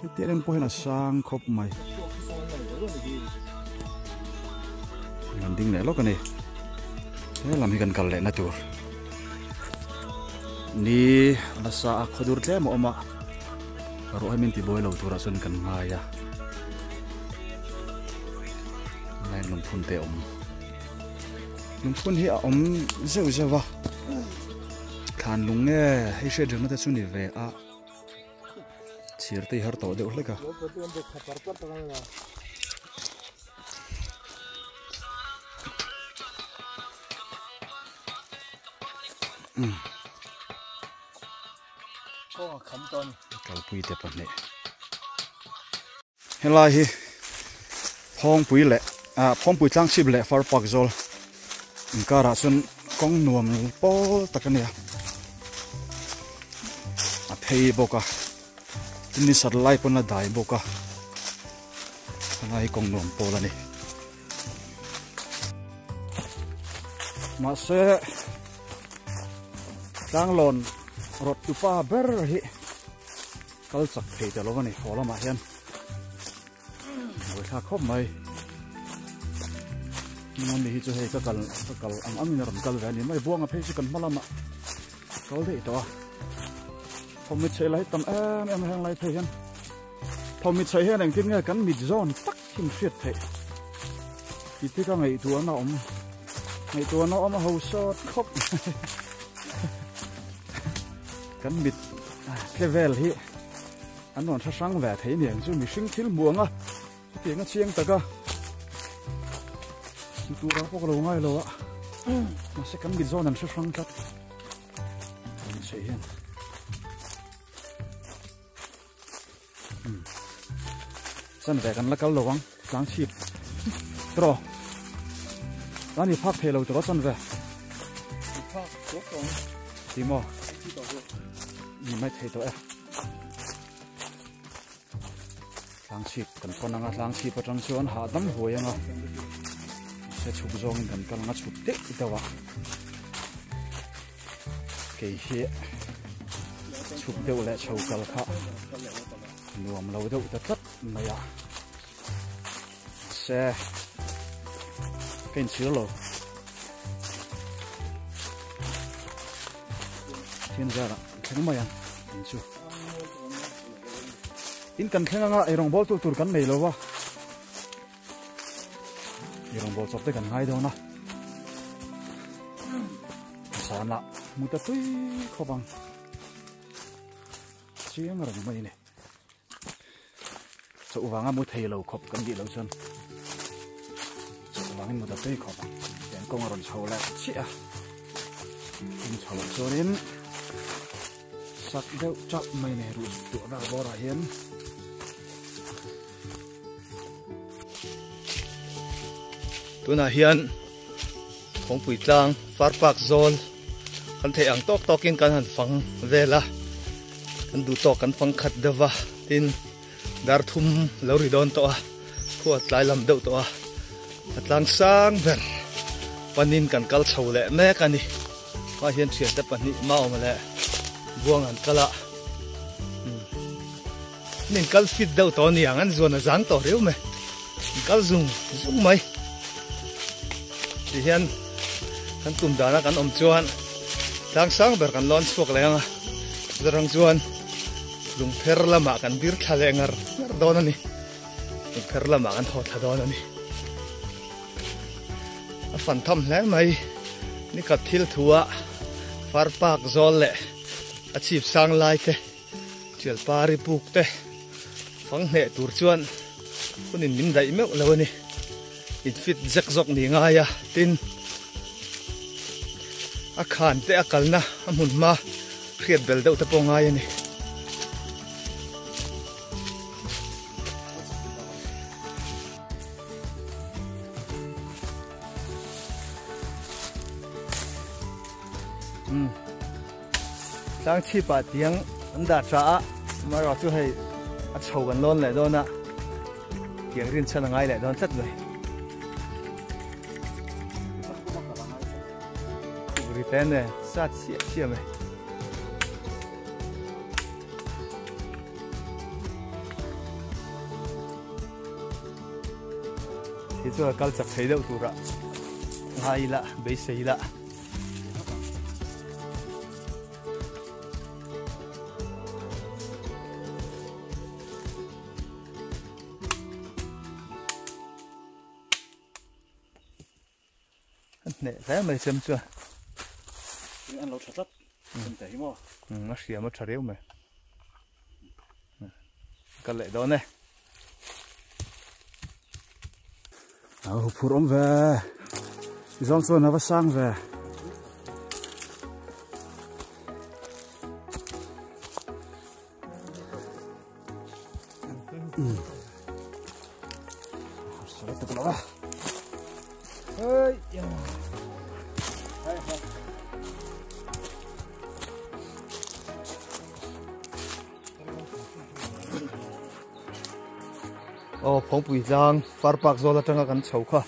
ti te len po hena sang khop mai ngam ding này, lo ka ni he lam hi kan kal le na tur ni la sa khodur tle mo ma ro mình min ti boy lo tura sun kan nga ya lai lum phun te om lum phun hi a om zeu zewa than lung nge hei she dang na ta à? ve a chir te har to de hle helai hi phong pui le a phong pui tlang chip le far pak zol in sun kong nuam pol takania a thei boka tini sat lai pon la dai boka lai kong nuam pol ani ma se tlang lon rot tu pa ber hi kal chak thei te lo ni hola ma hian. Voi tha khop mai. Mon ni hi chu hei ka kal ka kal ang ang ram kal ve ni. Mai buang a phei chi kan malama kal dei to phong mi chei lai tam em em hang lai thei hian. Phong mi chei hian ang tin nga kan mi zon tak him fiat thei. Ti ti ka ngai tu na om. Ngai tu na om ho shot khop. kan mit level hi an non tha sang ve thei niang chu mi hring thil muang a tiang a chiang taka chu tu ra pok lo ngai lo a ma se kan mit zon an sang tat an che hian san ve kan la kal lo wang tlang chip tro ani phak thelo tro san ve phát quốc còn ni mai thei to e lang sip kan pon anga lang sip atang chuan ha dam huayanga se chuk zong in kan kalanga chuk te itawa ke hi chuk deu le chau kal kha nuam lo deu ta tat maya se ken chilo lo thiên gia đó thế mà ăn chu in kan khen nga erong bol tu tur kan nei lo wa. Erong bol chop te kan ngai do na. Sa na, mu ta tui kho bang. Chiang rong mai ne. So wanga mu thei lo khop kan gi lo chan so wanga mu ta tui kho bang. Den kong ron chho la chi a. In chho cho đến sắc đeo chọc mày này rụt tụa ra bò ra hiến tu na hian phong pui tlang far pak zol kan thei ang tok tokin kan han phang vela kan du tok kan khát khat dawa tin dar thum lo ri don to a khuat lai lam deuh to a atlang sang ber panin kan kal chho le me kani ka hian thian te pani ma om le buang an kala hmm. nên kal fit đâu to ni ang an zona zang to reu me kal zung zung mai thì hiện kan tum dana kan om chuan tang sang ber kan launch phok lenga zarang chuan lung pher lama kan bir thale ngar ngar don ani lung pher lama kan tho thla don ani a fan tham hle mai ni ka thil thua. Far pak zol le a chip sang lai te chel pari puk te phang hne tur chuan kunin min dai meu lo ni. In fit zek zok ni nga ya tin. A khan te a kalna a mun ma khriat bel deuh te po nga ya ni. Hmm tlang chi bà tiếng anh đã trả mà rồi chú hay à chầu gần luôn lại đó nè tiếng riêng chân ngay lại đó chết rồi người tên này sát xịa xịa mày thì cho cao chặt thấy đâu tụ ra hay là bấy xây là thế mày xem chưa? Ăn lâu thật lắm. Không thể mà ừ, nó xìa mất trà mày. Cái lệ đó này à phụ ông về. Dòng xuân nó sang về ô phong bùi giang far bạc zo là kan chầu kha.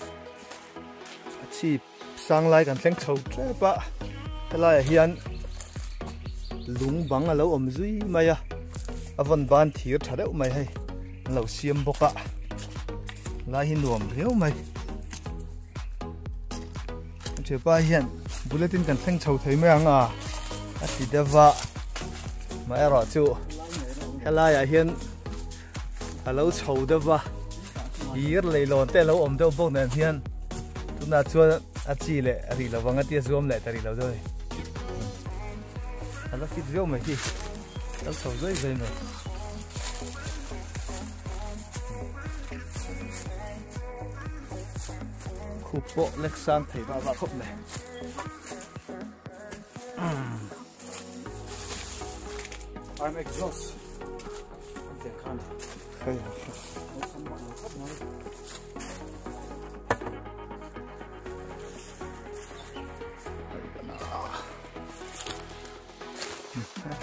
Chi sang lai kan thleng chầu tre pa. Helai hian lung bang alo om zui mai a. Avan ban thir thareu mai hei lo siam boka lai hin nuam reu mai. Che pa hian bulletin kan thleng chho thei mai anga. A ti dewa mai ra chu. Helai hian alo chho dewa hir leilon te lo om deuh bawk nen hian. Tuna chuan a chi le a ri lawanga tia zuam le tari lo doi alo fit reu mai hi. Lo chho zoi zoi mai khu bộ lek sang thầy ba ba khóc này I'm exhausted. Okay, can't. Hey.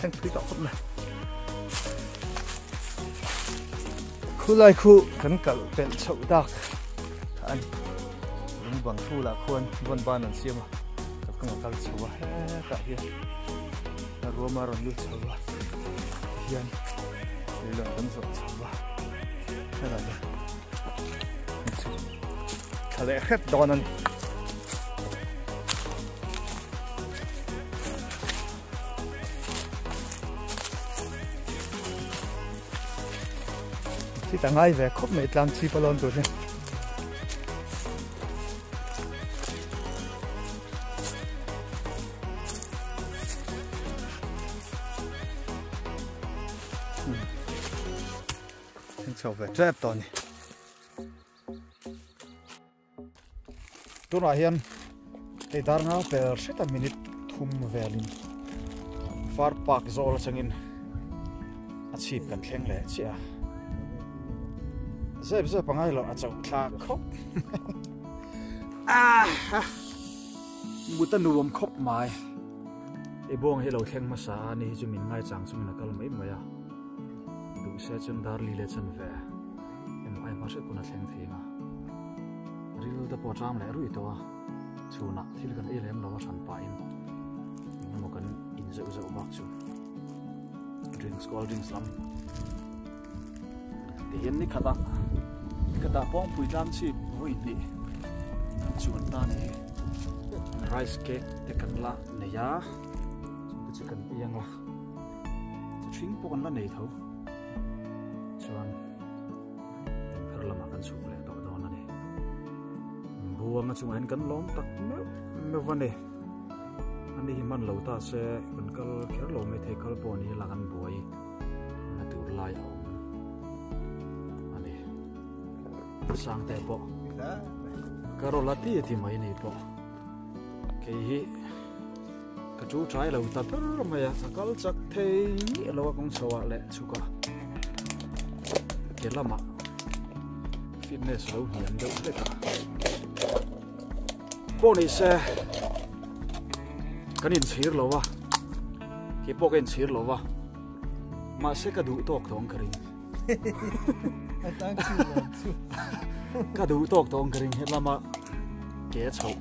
Thanh quý đỏ này khu lai khu khẩn cẩn bên chậu đắc anh lung bằng thu là khuôn vân ba anh xiêm các con tal chậu he cả hiền là rùa mà rồi lưu chậu hiền đây là tấm rộng chậu thế là lẽ hết đòn anh thì ta ngay về khóc mệt làm chi bao lâu rồi nè không bỏ lỡ những video hấp dẫn na hian ei dar nga per seta minute thum velin. Far park zol changin a chip kan thleng le chia zep zep pangai lo a chau thla khop ah, ah. muta nuam khop mai. E bong he lo thleng ma sa ni chu min ngai chang chu min kal mai maya du se chen dar li le chen ve. Em ai ma se kuna thleng thina ril da po tram le rui to chuna thil kan elem lo than pa in mo kan in zeu zeu bak chu drinks cold drinks lam ti hian ni khata kata pong pui tlam chi hoi ni chuan ta ni rice cake te kan la ne ya chu te kan piang la thing po kan la nei tho buang a chunga kan lom tak me me vane ani hi man lo ta se kan kal kher lo me the kal po ni la kan boi na tur lai anh ani sang te po karola ti ti mai nei po ke hi ka chu trai lo ta per ma ya chắc chak thei ni lo kong chawa le chuka ke lama fitness lo hian do le ta po ni se kan in chhir lo wa ke po ken chhir lo wa ma se ka du tok tong karing ka du tok tong karing he lama ke chau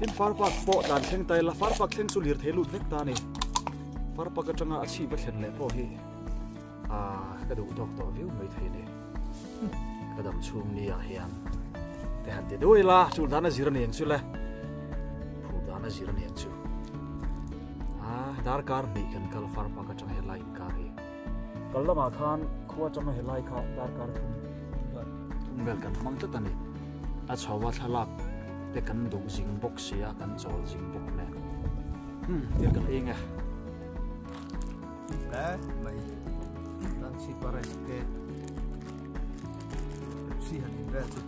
tin far pak po dan theng tai la far pak theng chu lir thelu vek ta ni far pak atanga achi ba thlen le po hi a ka du tok to view mai thei ni ka dam chum ni a hian te han te doi la chu dana zira ni chu le. Phu dana zira ni chu a dar kar ni kan kal far pak atanga he line kar hi kal lama khan khuwa chama he lai kha dar kar thum thum bel kan mang ta tani a chawa thalak te kan du jing bok sia kan chol jing bok ne. Hm tir kan inga Lá, mày đang si para este si han inga tu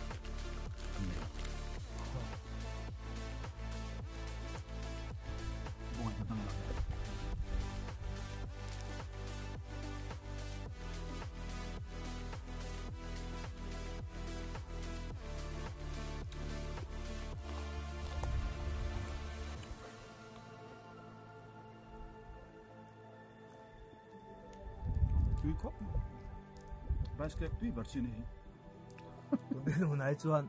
bang lo ambil lagi. Bukan tentang lagi. Tui kop. Rice cake tui bersih ni. Bên hồi nãy chuan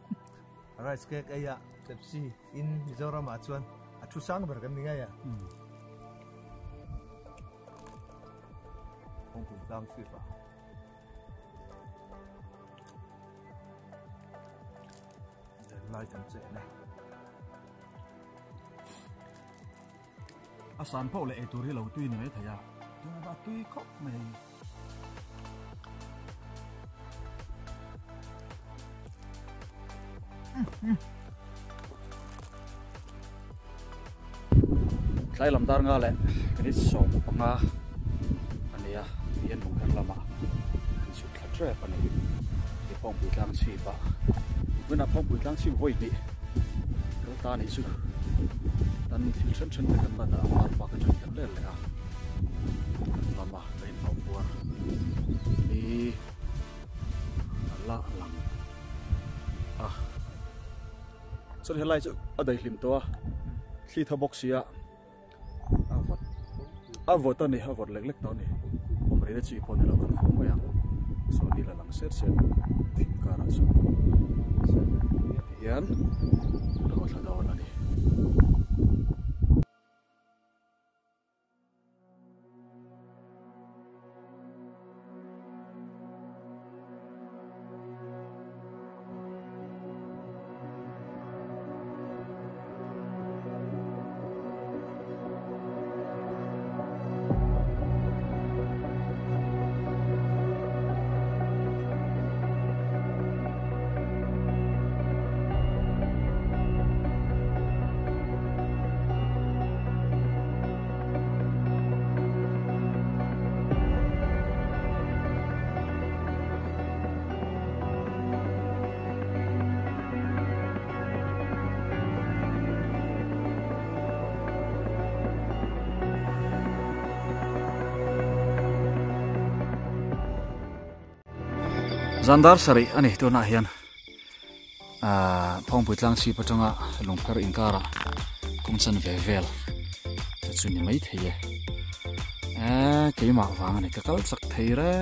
rice cake ấy ạ Pepsi in Mizoram à chuan à chú sáng cái gì ngay à không cũng đang suy vào lại chẳng dễ này a san po le e turi lo tui ni me thaya tu ba tui khop lai lam tar nga le kani som panga ani ania yen mong kar lama kan su thla tre pani ke pong bui tlang si ba wena pong bui tlang si voi ni ko ta ni su tan thil chen chen kan ba da mar pa kan chen kan le le a chân helai chu a dai hlim to a thli tha box sia a vot. A vot ani a vot lek lek to ni om re chi pon lo kan khum ya. So ni la lang set set thing kara so. Hian lo thla daw na zandar sari ani to na hian a à, phong puitlang si patanga lungphar inkara kungchan ve vel ta chuni mai theye a ke ma wang ne ka kal chak thei re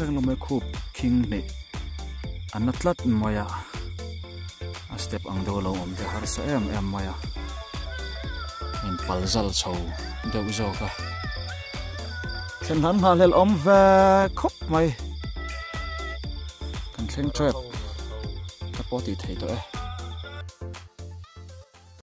reng lo me khup king ne anatlat maya a step ang do lo om de har sa em em maya in palzal chho deuh zo ka thlen han ha lel om ve khop mai thleng trap ka poti thei to e